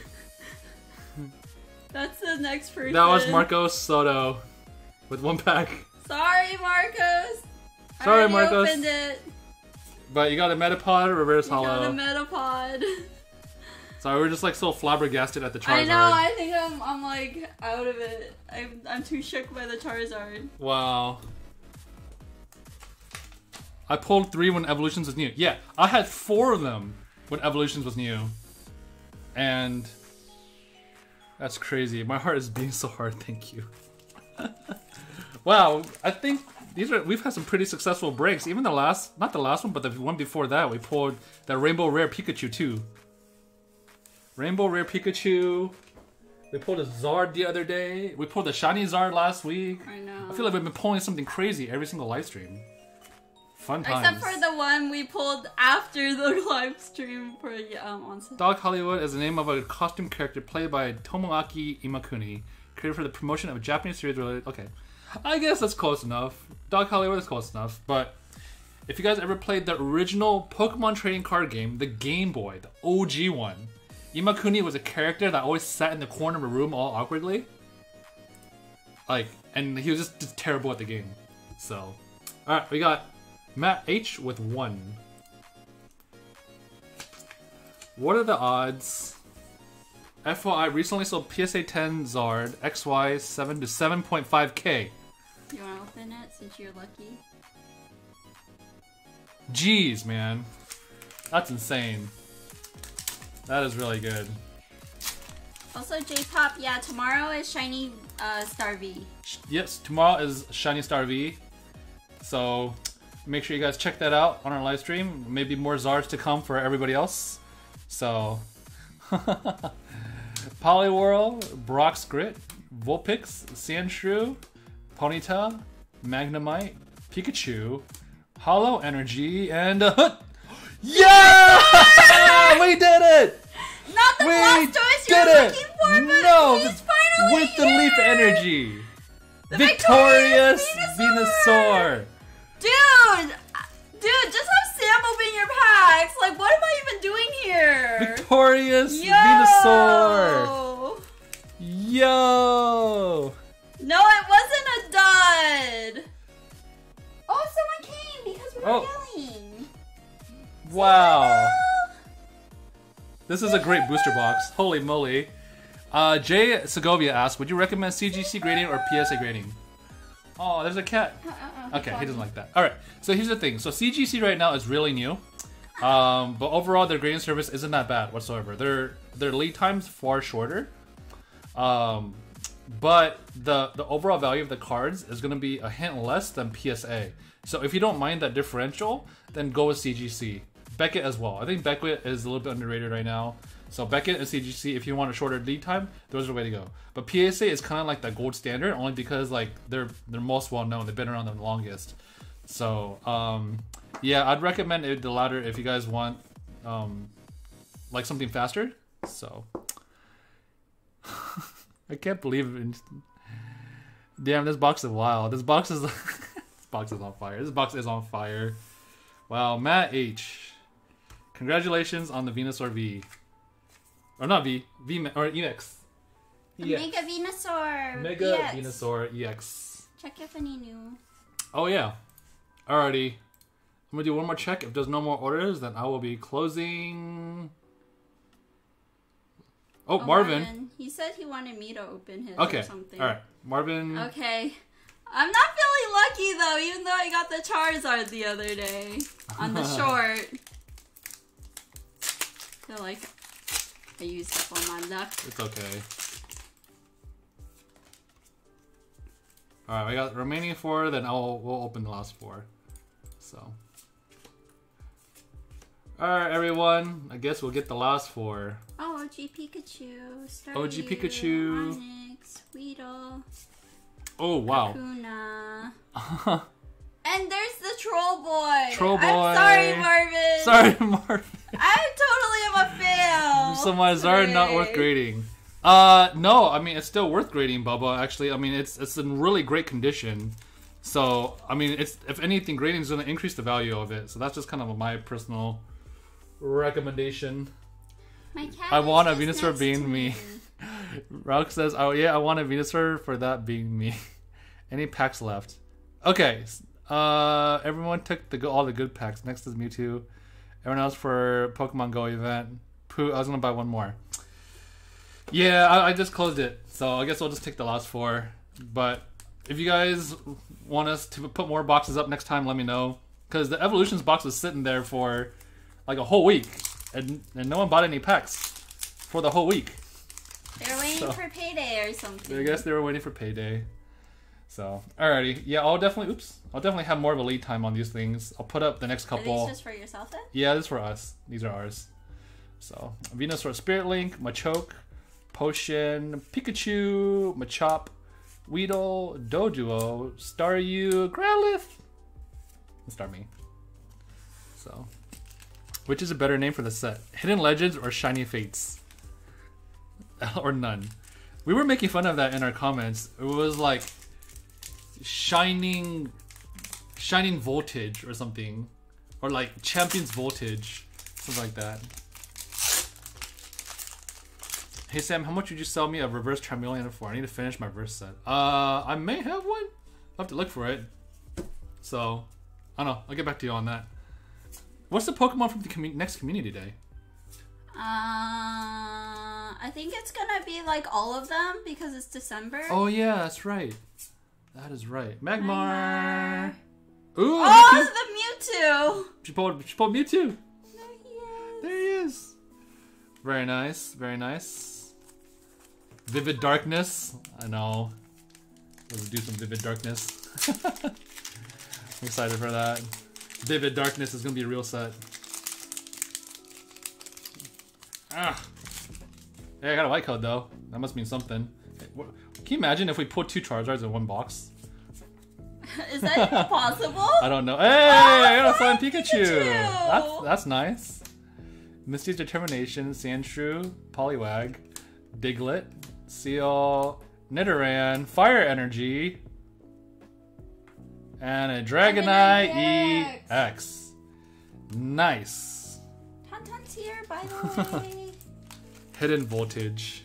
[LAUGHS] That's the next person. that was Marcos Soto with one pack. Sorry, Marcos. Sorry, already Marcos. opened it. But you got a Metapod, reverse You got a. Metapod. Sorry, we're just like so flabbergasted at the Charizard. I know. I think I'm. I'm like out of it. I'm. I'm too shook by the Charizard. Wow. I pulled three when Evolutions was new. Yeah, I had four of them when Evolutions was new. And that's crazy. My heart is beating so hard. Thank you. [LAUGHS] wow, I think these are we've had some pretty successful breaks. Even the last, not the last one, but the one before that, we pulled that Rainbow Rare Pikachu too. Rainbow Rare Pikachu. We pulled a Zard the other day. We pulled a Shiny Zard last week. I know. I feel like we've been pulling something crazy every single live stream. Fun times. Except for the one we pulled after the [LAUGHS] live stream for um on. Doc Hollywood is the name of a costume character played by Tomoaki Imakuni, created for the promotion of a Japanese series related. Okay, I guess that's close enough. Doc Hollywood is close enough, but if you guys ever played the original Pokemon trading card game, the Game Boy, the OG one, Imakuni was a character that always sat in the corner of a room all awkwardly. Like, and he was just, just terrible at the game. So, alright, we got Matt H with one. What are the odds? FYI recently sold PSA 10 Zard XY 7 to 7.5k. You want to open it since you're lucky? Jeez, man. That's insane. That is really good. Also, J-pop. Yeah, tomorrow is shiny uh, Star V. Yes, tomorrow is Shiny Star V. So make sure you guys check that out on our live stream. Maybe more Zards to come for everybody else. So [LAUGHS] Poliwhirl, Brock's Grit, Vulpix, Sandshrew, Ponyta, Magnemite, Pikachu, Hollow Energy, and uh, [GASPS] yeah! we did it! Not the We Blastoise you're did it! looking for, but no, he's finally with the here! leaf energy. The Victorious Venusaur! Venusaur. Dude! Dude, just have Sam open your packs! Like, what am I even doing here? Victorious Yo! Venusaur. Yo. No, it wasn't a dud! Oh, someone came because we were Oh. yelling. Wow. This is a great booster box. Holy moly. Uh, Jay Segovia asked, would you recommend CGC grading or PSA grading? Oh, there's a cat. Uh-uh, Okay, he doesn't like that. All right. So here's the thing. So CGC right now is really new, um, but overall their grading service isn't that bad whatsoever. Their their lead times far shorter, um, but the the overall value of the cards is going to be a hint less than PSA. So if you don't mind that differential, then go with CGC. Beckett as well. I think Beckett is a little bit underrated right now. So Beckett and CGC, if you want a shorter lead time, those are the way to go. But PSA is kind of like the gold standard, only because like they're they're most well known. They've been around the longest. So um, yeah, I'd recommend it, the latter if you guys want um, like something faster. So [LAUGHS] I can't believe it. Damn, this box is wild. This box is [LAUGHS] this box is on fire. This box is on fire. Wow, Matt H. Congratulations on the Venusaur V. Or not V, V or EX. The Mega Venusaur. Mega EX. Venusaur EX. Check if any new. Oh yeah. Alrighty. I'm gonna do one more check. If there's no more orders, then I will be closing. Oh, Oh, Marvin. He said he wanted me to open his Okay. or something. Alright. Marvin. Okay. I'm not feeling lucky though, even though I got the Charizard the other day on the [LAUGHS] short. I feel like I used up all my luck. It's okay. Alright, I got remaining four, then I'll we'll open the last four. So. Alright everyone, I guess we'll get the last four. Oh, OG Pikachu, Staryu, OG Pikachu. Onix, Weedle, Oh wow. [LAUGHS] And there's the Troll Boy. Troll I'm sorry, Boy. Marvin. Sorry, [LAUGHS] Marvin. I totally am a fail. So my Zard not worth grading. Uh, no, I mean it's still worth grading, Bubba. Actually, I mean it's it's in really great condition. So I mean, it's if anything, grading is going to increase the value of it. So that's just kind of my personal recommendation. My cat I want a Venusaur being me. [LAUGHS] Ralph says, "Oh yeah, I want a Venusaur for that being me." [LAUGHS] Any packs left? Okay, uh, everyone took the all the good packs. Next is Mewtwo. Everyone else for Pokemon Go event. Pooh, I was gonna buy one more. Yeah, I, I just closed it, so I guess I'll just take the last four. But if you guys want us to put more boxes up next time, let me know. Because the Evolutions box was sitting there for like a whole week, and and no one bought any packs for the whole week. They're waiting So- for payday or something. I guess they were waiting for payday. So, alrighty, yeah, I'll definitely. Oops, I'll definitely have more of a lead time on these things. I'll put up the next Are these couple. just for yourself then? Yeah, this is for us. These are ours. So, Venusaur Spirit Link, Machoke, Potion, Pikachu, Machop, Weedle, Doduo, Staryu, Growlithe, and Starmie. So, which is a better name for the set? Hidden Legends or Shiny Fates? [LAUGHS] or none? We were making fun of that in our comments. It was like shining, shining voltage or something, or like champions voltage, something like that. Hey Sam, how much would you sell me a reverse Charmeleon for? I need to finish my verse set. Uh, I may have one. I'll have to look for it. So, I don't know. I'll get back to you on that. What's the Pokemon from the commu- next community day? Uh, I think it's gonna be like all of them because it's December. Oh yeah, that's right. That is right. Magmar. Magmar. Ooh, Oh, Mewtwo. the Mewtwo! She pulled, she pulled Mewtwo. There he is. There he is. Very nice. Very nice. Vivid Darkness. I know. Let's do some Vivid Darkness. [LAUGHS] I'm excited for that. Vivid Darkness is gonna be a real set. Ah. Hey, I got a white code though. That must mean something. Can you imagine if we put two Charizards in one box? [LAUGHS] Is that even possible? [LAUGHS] I don't know. Hey, I got a flying flying [LAUGHS] Pikachu. Pikachu. That's that's nice. Misty's Determination, Sandshrew, Poliwag, Diglett, Seel, Nidoran, Fire Energy, and a Dragonite Dragonite EX. Nice. Tauntaun's here, by the [LAUGHS] way. Hidden Voltage.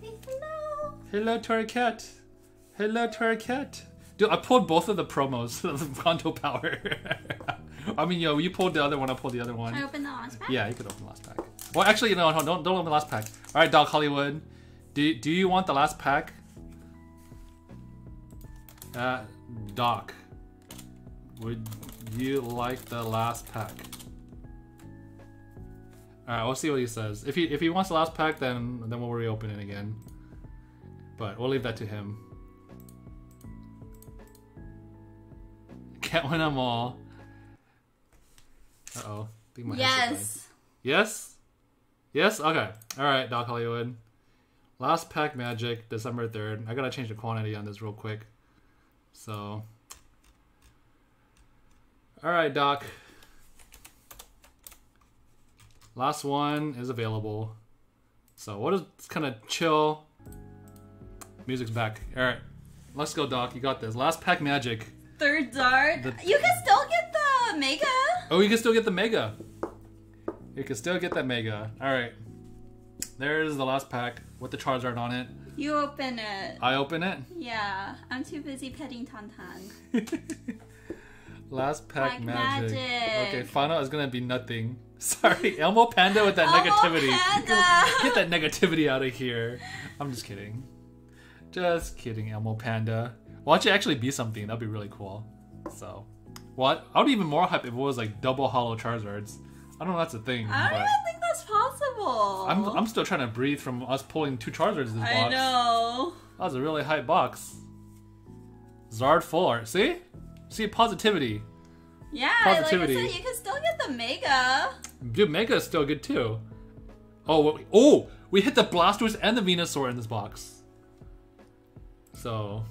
Say hello. Hello, Torracat. Hello, Torracat. Dude, I pulled both of the promos [LAUGHS] of Kanto Power. [LAUGHS] I mean, yo, you pulled the other one, I pulled the other one. Can I open the last pack? Yeah, you could open the last pack. Well, actually, you know, don't don't open the last pack. All right, Doc Hollywood, do do you want the last pack? Uh, Doc, would you like the last pack? All right, we'll see what he says. If he if he wants the last pack, then then we'll reopen it again. But we'll leave that to him. [LAUGHS] Can't win them all. Uh oh. Yes. Yes? Yes? Okay. Alright, Doc Hollywood. Last pack magic, December 3rd. I gotta change the quantity on this real quick. So. Alright, Doc. Last one is available. So what is kind of chill? Music's back. Alright. Let's go, Doc. You got this. Last pack magic. Third dart. The- You can still get the mega. Oh, you can still get the mega. You can still get that mega. Alright. There's the last pack with the Charizard on it. You open it. I open it. Yeah, I'm too busy petting Tantan. [LAUGHS] last pack magic. magic. Okay, final is gonna be nothing. [LAUGHS] Sorry, Elmo Panda with that negativity. [LAUGHS] Get that negativity out of here. I'm just kidding. Just kidding, Elmo Panda. Why don't you actually be something? That'd be really cool. So, what? I would be even more hype if it was like double holo Charizards. I don't know if that's a thing, I don't even think that's possible. I'm, I'm still trying to breathe from us pulling two Charizards in this box. I know. That was a really hype box. Zard full art. See? See positivity. Yeah, Positivity. like I said, you can still get the mega. Dude, Mega is still good too. Oh, oh, we hit the Blastoise and the Venusaur in this box. So,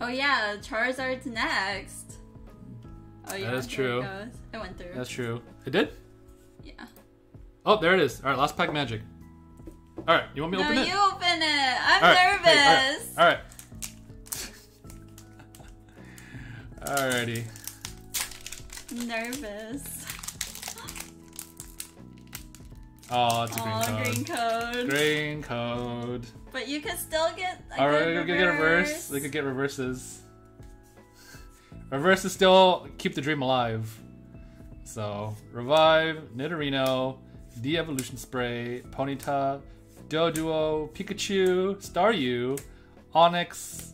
Oh yeah, Charizard's next. Oh yeah, That is true. It, goes. it went through. that's true. It did? yeah. Oh, there it is. All right, last pack magic. All right, you want me to No, open it? you open it. I'm All right, hey, nervous. all right. All right. Alrighty. Nervous. Oh, it's a green Oh, code. green code. Green code. But you can still get. a All right, good we could get reverse. reverse. They could get reverses. Reverses still keep the dream alive. So revive, Nidorino, de-evolution spray, Ponyta, Doduo, Pikachu, Staryu, Onix,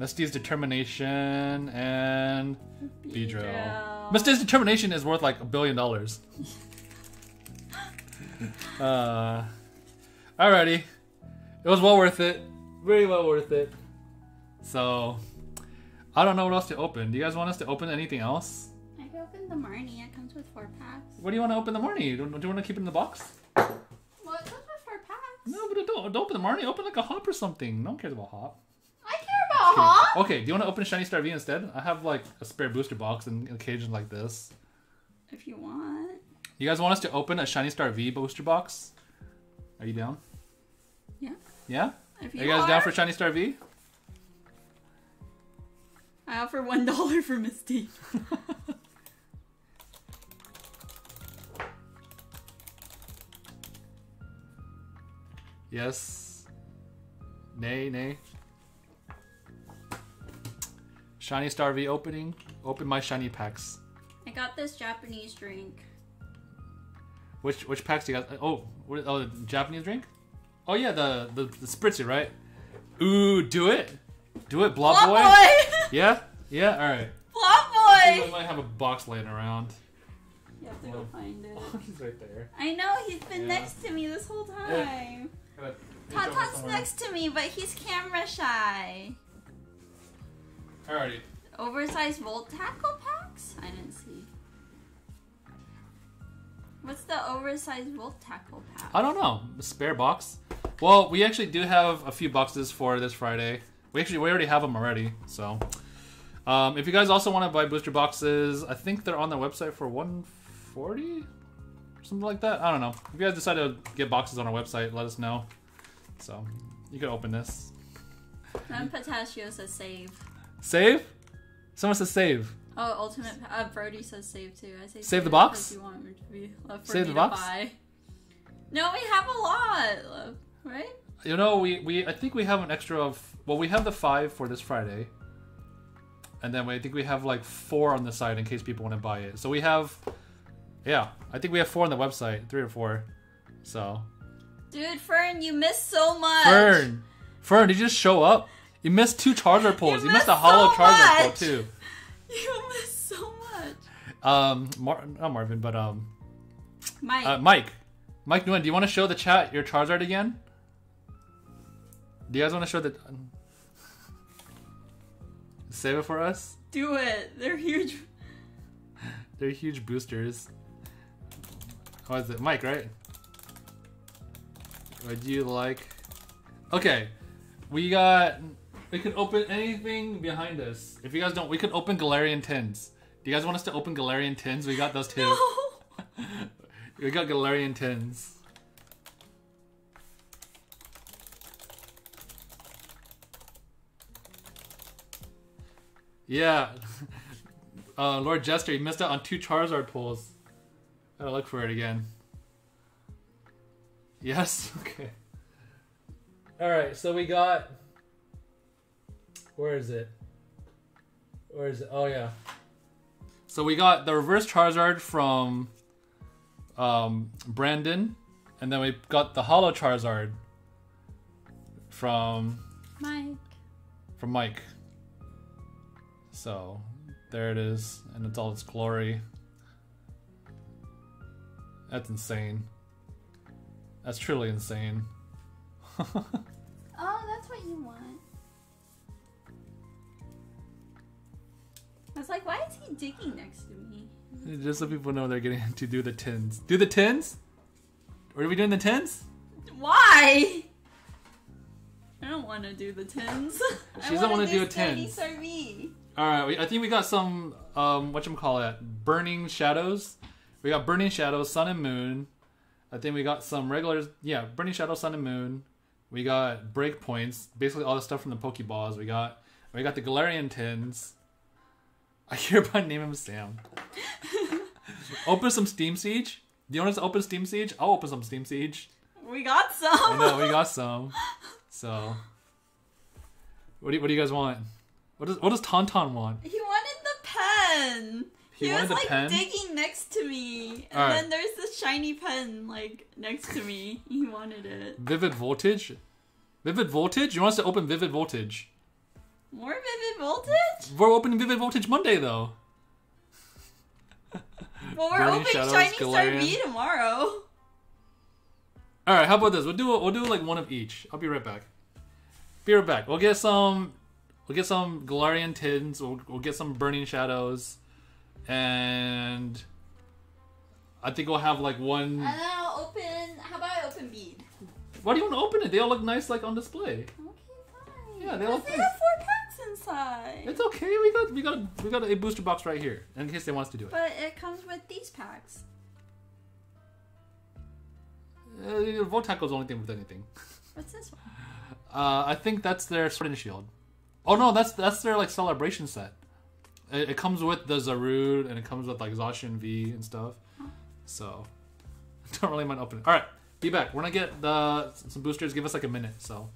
Misty's determination, and Beedrill. Beedrill. Misty's determination is worth like a billion dollars. [LAUGHS] uh, alrighty. It was well worth it. Very well worth it. So, I don't know what else to open. Do you guys want us to open anything else? I can open the Marnie. It comes with four packs. What do you want to open the Marnie? Do, do you want to keep it in the box? Well, it comes with four packs. No, but don't, don't open the Marnie. Open like a hop or something. No one cares about hop. About uh-huh. Okay, do you want to open Shiny Star V instead? I have like a spare booster box in a cage like this. If you want. You guys want us to open a Shiny Star V booster box? Are you down? Yeah. Yeah? If Are you, you guys are, down for Shiny Star V? I offer one dollar for Misty. [LAUGHS] Yes. Nay, nay. Shiny Star V opening. Open my shiny packs. I got this Japanese drink. Which which packs do you got? Uh, oh, what, oh, the Japanese drink. Oh yeah, the the, the spritzy, right? Ooh, do it, do it, Blob Blob boy. boy. [LAUGHS] Yeah, yeah. All right. Blob I boy. might have a box laying around. You have to go find it. [LAUGHS] Oh, He's right there. I know he's been Yeah. next to me this whole time. Gotta- Tatan's next to me, but he's camera shy. Alrighty. Oversized Volt Tackle packs? I didn't see. What's the oversized Volt Tackle pack? I don't know. A spare box. Well, we actually do have a few boxes for this Friday. We actually we already have them already. So, um, if you guys also want to buy booster boxes, I think they're on their website for 140, something like that. I don't know. If you guys decide to get boxes on our website, let us know. So you can open this. And Pistachio says save. Save. Someone says save. Oh, ultimate. Uh, Brody says save too. I say Save the box? You want to be left for Save the box? buy. No, we have a lot right? You know, we, we I think we have an extra of well, we have the five for this Friday, and then we, I think we have like four on the side in case people want to buy it. So we have, yeah, I think we have four on the website, three or four. So Dude, Fern, you missed so much. Fern, Fern, did you just show up? You missed two Charizard pulls. You, missed a holo so Charizard pull too. [LAUGHS] You missed so much. Um, Mar- not Marvin, but um, Mike. uh, Mike. Mike Nguyen, do you want to show the chat your Charizard again? Do you guys want to show the? Save it for us. Do it. They're huge. They're huge boosters. What is it, Mike? Right? Would you like? Okay, we got. We can open anything behind us. If you guys don't, we can open Galarian tins. Do you guys want us to open Galarian tins? We got those too. No. [LAUGHS] We got Galarian tins. Yeah. [LAUGHS] Uh, Lord Jester, he missed out on two Charizard pulls. Gotta look for it again. Yes? [LAUGHS] Okay. Alright, so we got. Where is it? Where is it? Oh, yeah. So we got the reverse Charizard from um, Brandon, and then we got the Holo Charizard from Mike. from Mike. So there it is, and it's all its glory. That's insane. That's truly insane. [LAUGHS] like, why is he digging next to me? Just so people know they're getting [LAUGHS] to do the tins. Do the tins? Or are we doing the tins? Why? I don't want to do the tins. [LAUGHS] She doesn't want wanna do a tins. Sarvi. All right, we, I think we got some um what call it? Burning shadows. We got burning shadows, sun and moon. I think we got some regulars. Yeah, burning shadows, sun and moon. We got break points, basically all the stuff from the Pokeballs. We got we got the Galarian tins. I hereby name him Sam. open some Steam Siege. Do you want us to open Steam Siege? I'll open some Steam Siege. We got I some. know we got some. So, what do you, what do you guys want? What does what does Tauntaun want? He wanted the pen. He He, was like pen? digging next to me, and Alright. then there's this shiny pen like next to me. He wanted it. Vivid Voltage? Vivid Voltage? You want us to open Vivid Voltage? More vivid voltage? We're opening Vivid Voltage Monday though. [LAUGHS] Well, we're Burning opening Shadows, shiny Galarian. Starmie tomorrow. Alright, how about this? We'll do we'll do like one of each. I'll be right back. Be right back. We'll get some we'll get some Galarian tins, we'll, we'll get some Burning Shadows, and I think we'll have like one And then I'll open. How about I open bead? Why do you want to open it? They all look nice like on display. Yeah, they all. have four packs inside. It's okay. We got we got we got a booster box right here in case they want us to do it. But it comes with these packs. Uh, Voltaco's the only thing with anything. What's this one? [LAUGHS] Uh, I think that's their Sword and Shield. Oh no, that's that's their like celebration set. It, it comes with the Zarude and it comes with like Zacian V and stuff. So [LAUGHS] don't really mind opening. All right, be back. We're gonna get the some boosters. Give us like a minute. So.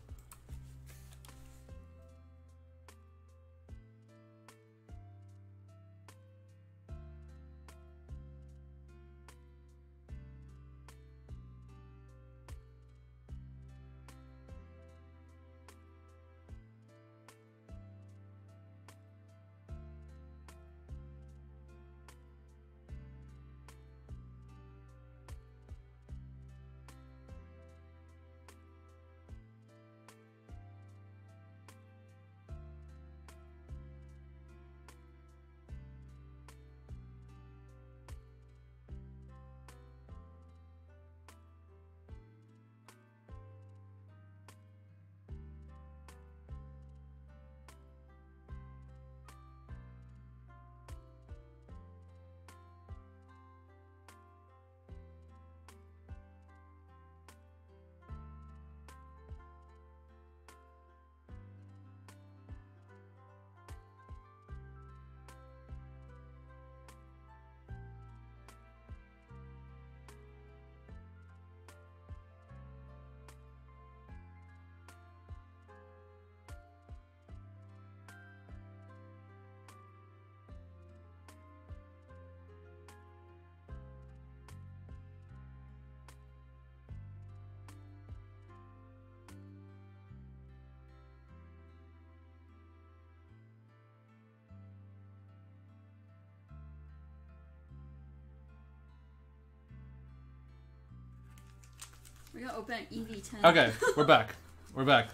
Gonna open an EV10. Okay, [LAUGHS] we're back. We're back.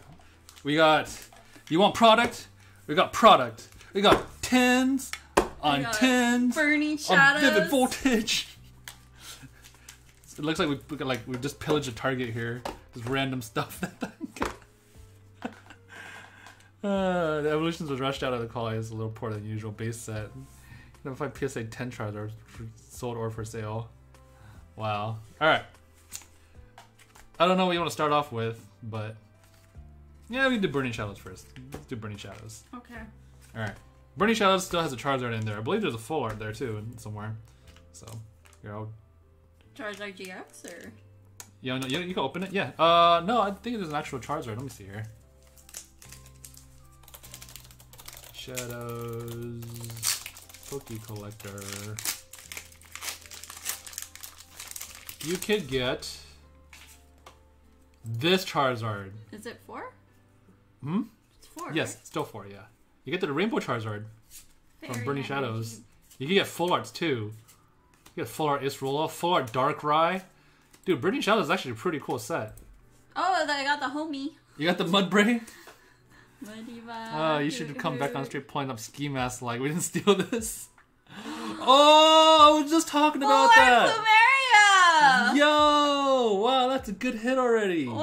We got. You want product? We got product. We got tens on got tens Burning on shadows. vivid voltage. It looks like we like we just pillaged a target here. Just random stuff. [LAUGHS] [LAUGHS] uh, the evolutions was rushed out of the call is a little poor than usual base set. Find PSA 10 Charizard for sold or for sale. Wow. All right. I don't know what you want to start off with, but yeah, we can do Burning Shadows first. Let's do Burning Shadows. Okay. All right. Burning Shadows still has a Charizard in there. I believe there's a full art there too, somewhere. So, here, I'll, Charizard GX or yeah, no, you, you can open it. Yeah. Uh, no, I think there's an actual Charizard. Let me see here. Shadows, Poke Collector. You could get this Charizard. is it four? Hmm? It's four. Yes, still four. Yeah. You get the Rainbow Charizard. right? from Burning nice. Shadows. You can get full arts too. You get full art Acerola, full art Darkrai. Dude, Burning Shadows is actually a pretty cool set. Oh, I got the homie. You got the Mudbray? Madiva. Oh, you should have come back on street pulling up ski masks like we didn't [LAUGHS] steal this. Oh, I was just talking Full about art that. Plumeria. Yo, Oh, wow, that's a good hit already. Whoa.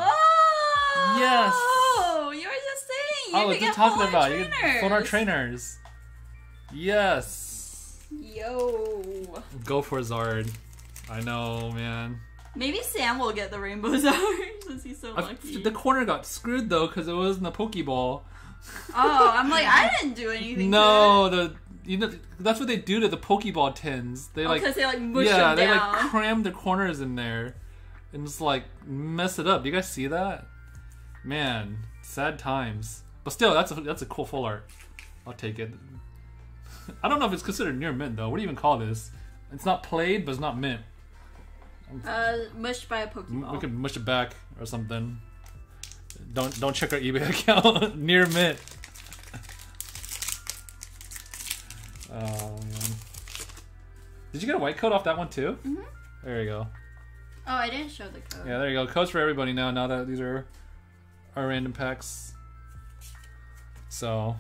Yes. Oh, you were just saying. You I was could just talking about you get full art trainers. Yes. Yo. Go for Zard. I know, man. Maybe Sam will get the rainbow [LAUGHS] Zard since he's so I- lucky. the corner got screwed though because it wasn't a Pokeball. oh, I'm like, I didn't do anything. No, the you know that's what they do to the Pokeball tins. They it. like because they like mush yeah, them they down. like cram the corners in there and just like mess it up. Do you guys see that? Man, sad times. But still, that's a that's a cool full art. I'll take it. [LAUGHS] I don't know if it's considered near mint though. What do you even call this? It's not played, but it's not mint. uh, mushed by a Pokeball. We could mush it back or something. Don't don't check our eBay [LAUGHS] account near mint. Oh man. Did you get a white coat off that one too? Mhm. There you go. Oh, I didn't show the code. Yeah, there you go. Codes for everybody now. Now that these are our random packs. So,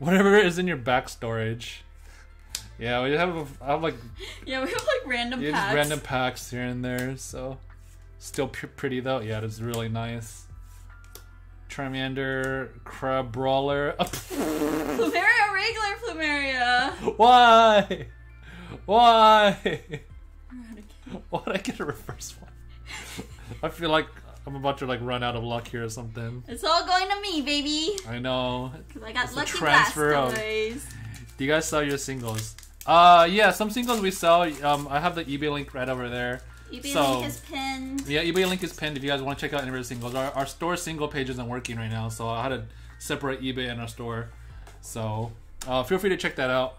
whatever is in your back storage. Yeah, we have I have like [LAUGHS] Yeah, we have like random yeah, packs. just random packs here and there. So, still pretty though. Yeah, it's really nice. Charmander, Crabrawler. [LAUGHS] Plumeria, regular Plumeria. Why? Why? [LAUGHS] [LAUGHS] Why did I get a reverse one? [LAUGHS] I feel like I'm about to like run out of luck here or something. It's all going to me, baby. I know. Because I got It's lucky transfer of-. Do you guys sell your singles? Uh, yeah, some singles we sell. Um, I have the eBay link right over there. eBay So- link is pinned. Yeah, eBay link is pinned if you guys want to check out any of the singles. Our, our store single page isn't working right now, so I had to separate eBay and our store. So uh, feel free to check that out.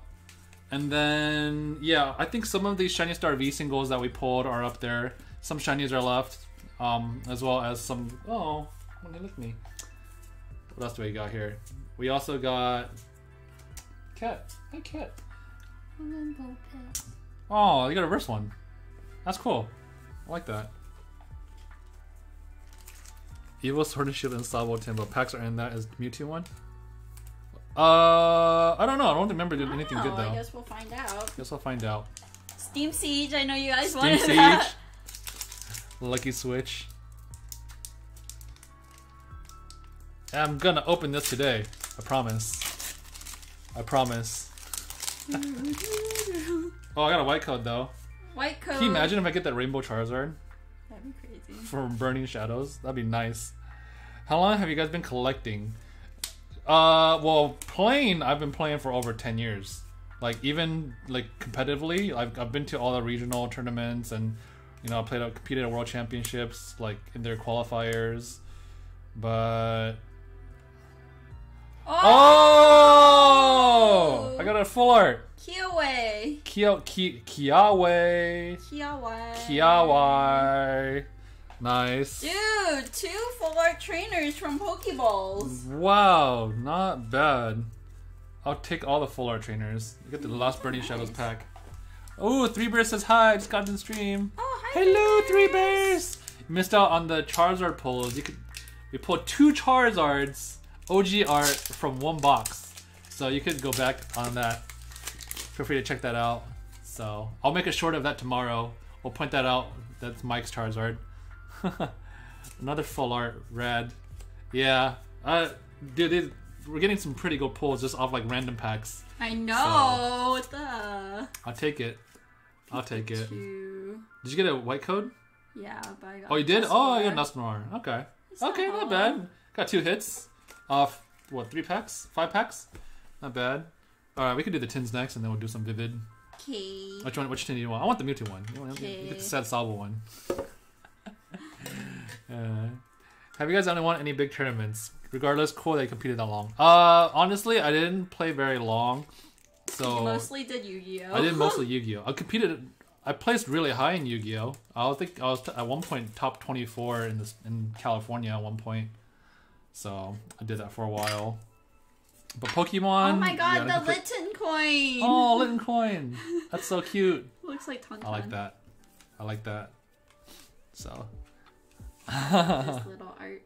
And then, yeah, I think some of these Shiny Star V singles that we pulled are up there. Some shinies are left, um, as well as some. Oh, look at me. What else do we got here? We also got Cat. Hey, Cat. Oh, you got a reverse one. That's cool. I like that. Evil Sword and Shield and Sabo Timbo. Packs are in that as Mewtwo one? Uh, I don't know. I don't remember doing anything Oh, good though. I guess we'll find out. Guess I'll find out. Steam Siege, I know you guys Steam wanted Siege. that. [LAUGHS] Lucky Switch. I'm gonna open this today. I promise. I promise. [LAUGHS] Oh, I got a white code though. White code. Can you imagine if I get that Rainbow Charizard That'd be crazy. from Burning Shadows? That'd be nice. How long have you guys been collecting? Uh, well, playing. I've been playing for over ten years. Like even like competitively, I've I've been to all the regional tournaments and you know I played out competed at world championships like in their qualifiers. But oh, I got a full art. Kiawe. Kia Ki Kiawe. Kiawe. Kiawe. Nice. Dude, two full art trainers from Pokeballs. Wow, not bad. I'll take all the full art trainers. You get the mm, Lost Burning Shadows pack. Oh, Three Bears says hi. Just got in the stream. Oh, hi. Hello, Three Bears. Bears. missed out on the Charizard pulls. You could we pulled two Charizards OG art from one box, so you could go back on that. Feel free to check that out. So I'll make a short of that tomorrow. We'll point that out. That's Mike's Charizard. [LAUGHS] Another full art, red. Yeah, uh, dude, it, we're getting some pretty good pulls just off like random packs. I know. What the? I'll take it. I'll take it. Did you get a white code? Yeah, but I got. Oh, you did? Oh, I got. Dusknoir. Okay. It's Okay, not bad. bad. Got two hits off what three packs, five packs. Not bad. All right, we can do the tins next, and then we'll do some vivid. Okay. Which one? Which tin do you want? I want the Mewtwo one. You want you get the sad Salvo one. Uh, have you guys only won any big tournaments? Regardless, cool they competed that long. Uh, honestly, I didn't play very long, so You mostly did Yu-Gi-Oh. I did mostly Yu-Gi-Oh. I competed. I placed really high in Yu-Gi-Oh. I think I was t- at one point top twenty four in this in California at one point. So I did that for a while. But Pokemon. oh my god, yeah, the Litten coin. Oh, Litten coin. That's so cute. [LAUGHS] Looks like Tauntaun. I like that. I like that. So. This [LAUGHS] little art.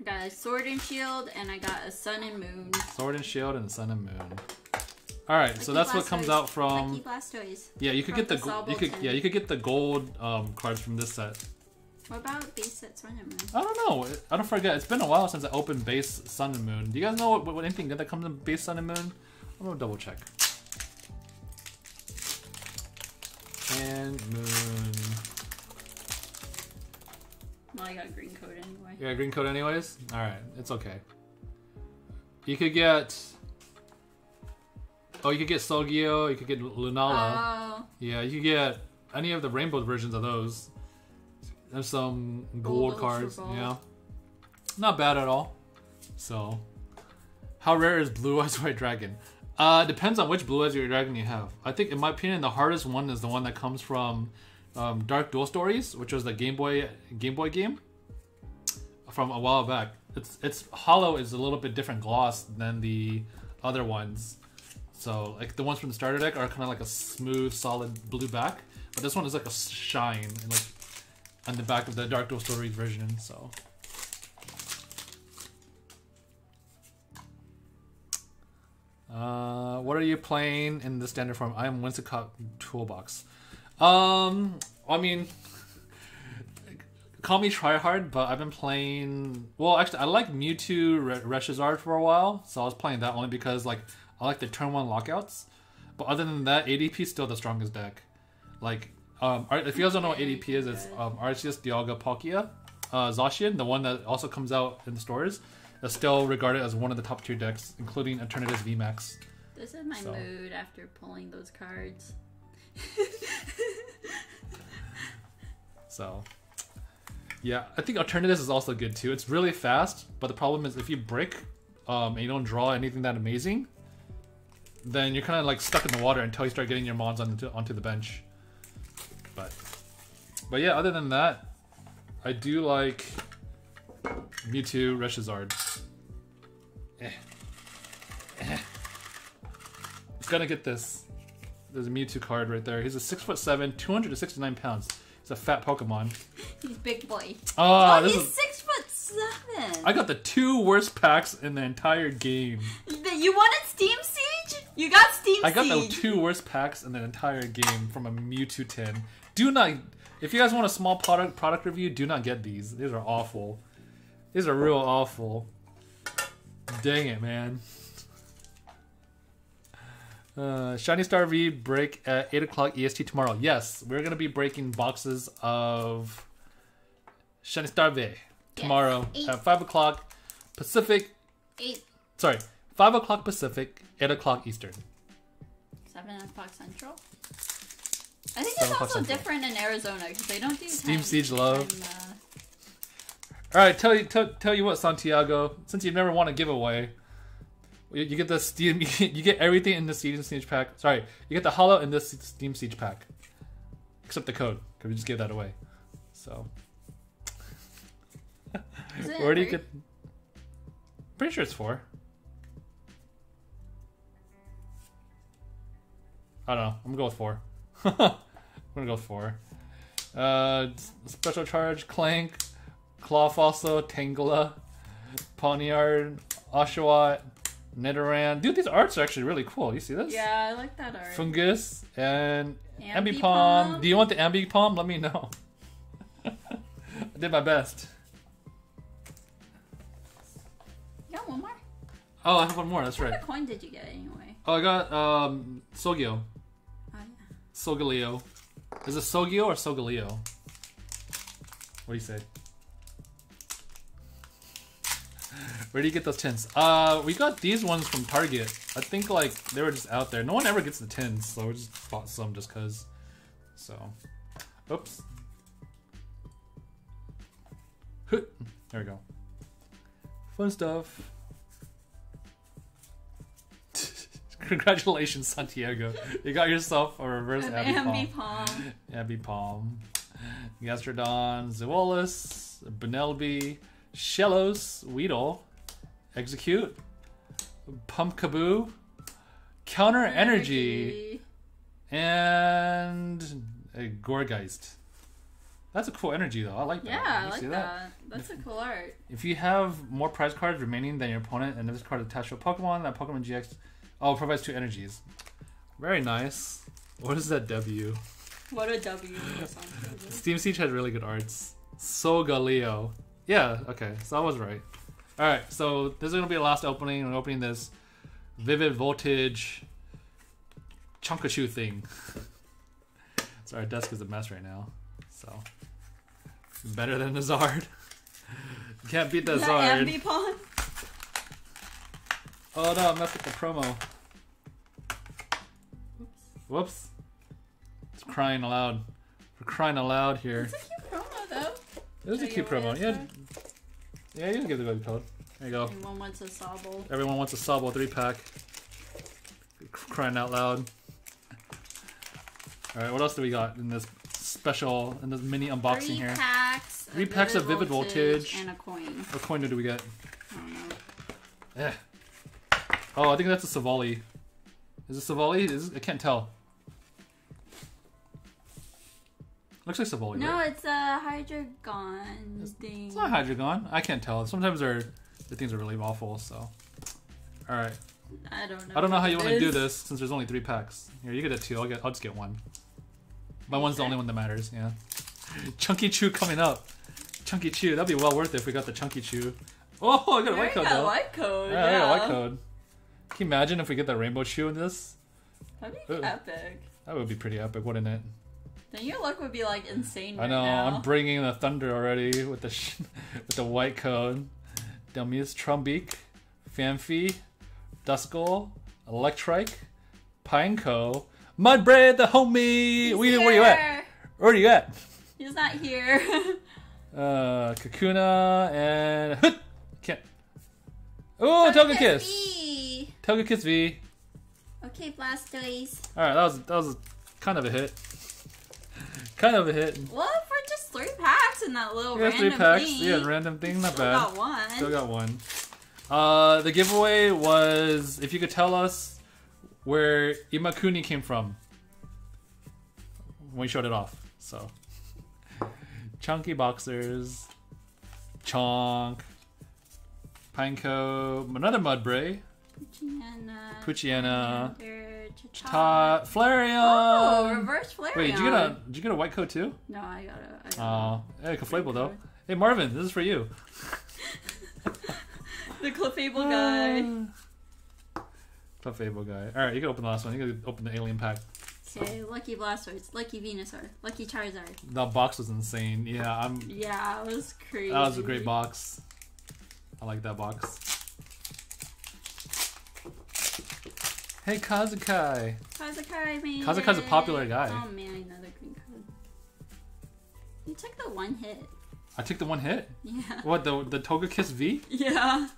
I got a sword and shield, and I got a sun and moon. Sword and Shield and Sun and Moon. All right, so Lucky that's what comes out from. Yeah, you could get the the you could yeah you could get the gold um, cards from this set. What about base set sun and moon? I don't know. I don't forget. It's been a while since I opened base Sun and Moon. Do you guys know what, what anything good that comes in base Sun and Moon? I'm gonna double check. And Moon. Well, I got green code anyway. You got green code anyways? Alright, it's okay. You could get. Oh, you could get Solgio, you could get Lunala. Oh, Yeah, you could get any of the rainbow versions of those. There's some gold, Gold, cards. gold. Yeah. Not bad at all. So, how rare is Blue [LAUGHS] Eyes White Dragon? Uh, depends on which Blue Eyes White Dragon you have. I think, in my opinion, the hardest one is the one that comes from um, Dark Duel Stories, which was the Game Boy Game Boy game from a while back. It's it's holo is a little bit different gloss than the other ones. So like the ones from the starter deck are kind of like a smooth, solid blue back, but this one is like a shine and like on the back of the Dark Duel Stories version. So. Uh, what are you playing in the standard form? I am Whimsicott Toolbox. Um, I mean, call me tryhard, but I've been playing. Well, actually, I like Mewtwo Re- Reshazard for a while, so I was playing that only because like I like the turn one lockouts. But other than that, ADP is still the strongest deck. Like, um, if you guys don't know what ADP is, it's um, Arceus, Dialga, Palkia, uh, Zacian, the one that also comes out in the stores, is still regarded as one of the top tier decks, including Eternatus VMAX. this is my So. mood after pulling those cards. [LAUGHS] So, yeah, I think Eternatus is also good too. It's really fast, but the problem is if you break um, and you don't draw anything that amazing, then you're kind of like stuck in the water until you start getting your mons onto, onto the bench. But, but yeah, other than that, I do like Mewtwo, Reshazard. Eh. Eh. It's gonna get this. There's a Mewtwo card right there. He's a six foot seven, 269 pounds. He's a fat Pokemon. [LAUGHS] He's big boy. Ah, oh, oh, he's is. six foot seven. I got the two worst packs in the entire game. You wanted Steam Siege? You got Steam Siege? I got the two worst packs in the entire game from a Mewtwo tin. Do not. If you guys want a small product product review, do not get these. These are awful. These are real awful. Dang it, man. Uh, Shiny Star V break at 8 o'clock EST tomorrow. Yes, we're going to be breaking boxes of Shiny Star V tomorrow Eight. at 5 o'clock Pacific. Eight, Sorry, 5 o'clock Pacific, 8 o'clock Eastern. seven o'clock Central. I think it's also Central. different in Arizona because they don't do Steam time- Siege love. time, uh, All right, tell you tell, tell you what, Santiago. Since you've never won a giveaway, you, get the Steam. You [LAUGHS] get, you get everything in the Steam Siege pack. Sorry, you get the Holo in this Steam Siege pack, except the code because we just gave that away. So [LAUGHS] [LAUGHS] where do you get? Pretty sure it's four. I don't know. I'm gonna go with four. I'm gonna go with four. Uh, special charge, Clank, Claw Fossil, Tangela, Pawniard, Oshawott, Nidoran. Dude, these arts are actually really cool. You see this? Yeah, I like that art. Foongus and Ambipom. Ambipom. Do you want the Ambipom? Let me know. [LAUGHS] I did my best. You got one more? Oh, I have one more. That's What right. What coin did you get anyway? Oh, I got um Sogio. Oh, yeah. Solgaleo. Is it Sogio or Sogaleo? What do you say? Where do you get those tins? Uh, we got these ones from Target. I think like they were just out there. No one ever gets the tins, so we just bought some just cause. So, oops. There we go. Fun stuff. [LAUGHS] Congratulations, Santiago. You got yourself a reverse An Ambipom. Ambipom. Ambipom. Gastrodon, Zoolus, Benelby, Shellos, Weedle, Execute, Pumpkaboo, Counter Energy, and a Gourgeist. That's a cool energy though. I like that. Yeah, I like see that. That's a cool art. If you have more prize cards remaining than your opponent and this card attached to a Pokemon, that Pokemon GX oh provides two energies. Very nice. What is that W? What a W. this song is. Steam Siege has really good arts. Solgaleo. Yeah, okay, so I was right. Alright, so this is gonna be the last opening. I'm opening this Vivid Voltage Chunkachu thing. [LAUGHS] Sorry, our desk is a mess right now. So better than the Zard. [LAUGHS] Can't beat the Is that Zard. Ambipom? Oh no, I messed up the promo. Whoops. Whoops. It's crying aloud. We're crying aloud here. It's a cute promo. It was a cute promo. Yeah, yeah, you can give the baby code. There you go. Everyone wants a Sobble. Everyone wants a Sabo three pack. Crying out loud. All right, what else do we got in this special in this mini unboxing Three here? packs. Three packs of Vivid Voltage. And a coin. What coin do we get? I don't know. Eh. Oh, I think that's a Savali. Is it Savali? Is it, I can't tell. Looks like Savali. No, right? it's a Hydreigon thing. It's not Hydreigon. I can't tell. Sometimes they're, the things are really awful. So, all right. I don't know. I don't know how you want to do this since there's only three packs. Here, you get it two. I'll get. I'll just get one. My one's the only one that matters. Yeah. [LAUGHS] Chunky Chew coming up. Chunky Chew. That'd be well worth it if we got the Chunky Chew. Oh, I got a white code got though. white code. Yeah, Yeah, I got a white code. Can you imagine if we get the Rainbow Chew in this? That'd be Ooh. epic. That would be pretty epic, wouldn't it? Then your luck would be like insane. I know. Now. I'm bringing the thunder already with the sh- [LAUGHS] with the white code. Delmius Trumbeak, Fanfi, Duskull, Electrike, Pineco, Mudbray, the homie. He's We, where you at? Where are you at? He's not here. [LAUGHS] Uh, Kakuna and Hoot. Can't. Oh, Togekiss. B. Togekiss V. Okay, Blastoise. All right, that was that was kind of a hit. [LAUGHS] kind of a hit. Well, for just three packs in that little Yeah, random three packs. thing. Yeah, random thing, not Still bad. got one. Still got one. Uh, the giveaway was if you could tell us where Imakuni came from when we showed it off. So, [LAUGHS] chunky boxers, chonk, pineco, another mudbray, Poochyena. Poochyena. Ta, Flareon. Oh, reverse Flareon. Wait, did you get a did you get a white coat too? No, I got a. I got Oh, hey, Clefable though. code. Hey Marvin, this is for you. [LAUGHS] the Clefable guy. [SIGHS] Clefable guy. All right, you can open the last one. You can open the alien pack. Okay, Lucky Blastoise, Lucky Venusaur, Lucky Charizard. The box was insane. Yeah, I'm. Yeah, it was crazy. That was a great box. I like that box. Hey Kazukai. Kazukai, made Kazakai's a popular guy. Oh man, another green code. You took the one hit. I took the one hit. Yeah. What the the Togekiss V? Yeah.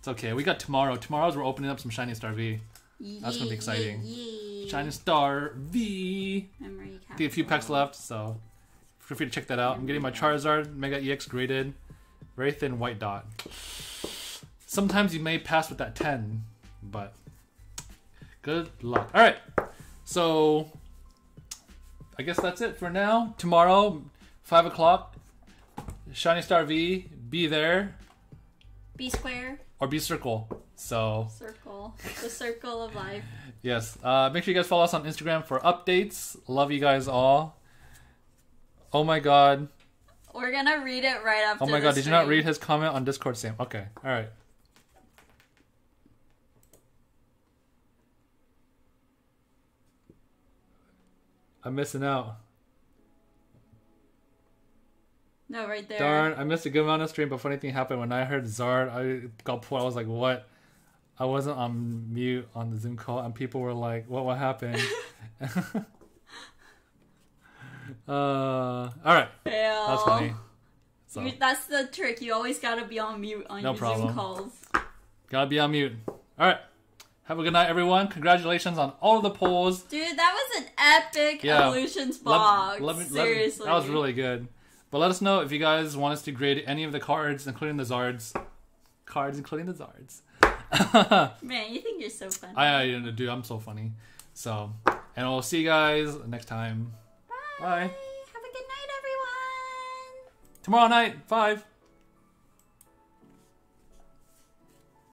It's okay. We got tomorrow. Tomorrow's we're opening up some Shining Star V. That's gonna be exciting. Yeah. Shining Star V. Memory Get a few packs left, so feel free to check that out. I'm getting my Charizard Mega EX graded, very thin white dot. Sometimes you may pass with that 10, but good luck. All right, so I guess that's it for now. Tomorrow, five o'clock, Shiny Star V. Be there B square or be circle. So circle, the circle of life. yes, uh, make sure you guys follow us on Instagram for updates. Love you guys all. Oh my god. We're gonna read it right after. Oh my god, did you not read his comment on Discord, Sam? Okay, alright. I'm missing out. No, right there. Darn, I missed a good amount of stream, but funny thing happened when I heard Zard, I got pulled. I was like, what? I wasn't on mute on the Zoom call, and people were like, what, what happened? [LAUGHS] [LAUGHS] uh, alright, Fail. that's funny. So, You- that's the trick. You always gotta be on mute on No your problem. Zoom calls. gotta be on mute. Alright, have a good night, everyone. Congratulations on all of the polls. Dude, that was an epic Yeah. evolutions box. let me- let me- Seriously. that was really good. But let us know if you guys want us to grade any of the cards, including the Zards. Cards, including the Zards. [LAUGHS] Man, you think you're so funny. I, I do. I'm so funny. So, and we'll see you guys next time. Bye. Bye. Have a good night, everyone. Tomorrow night, five.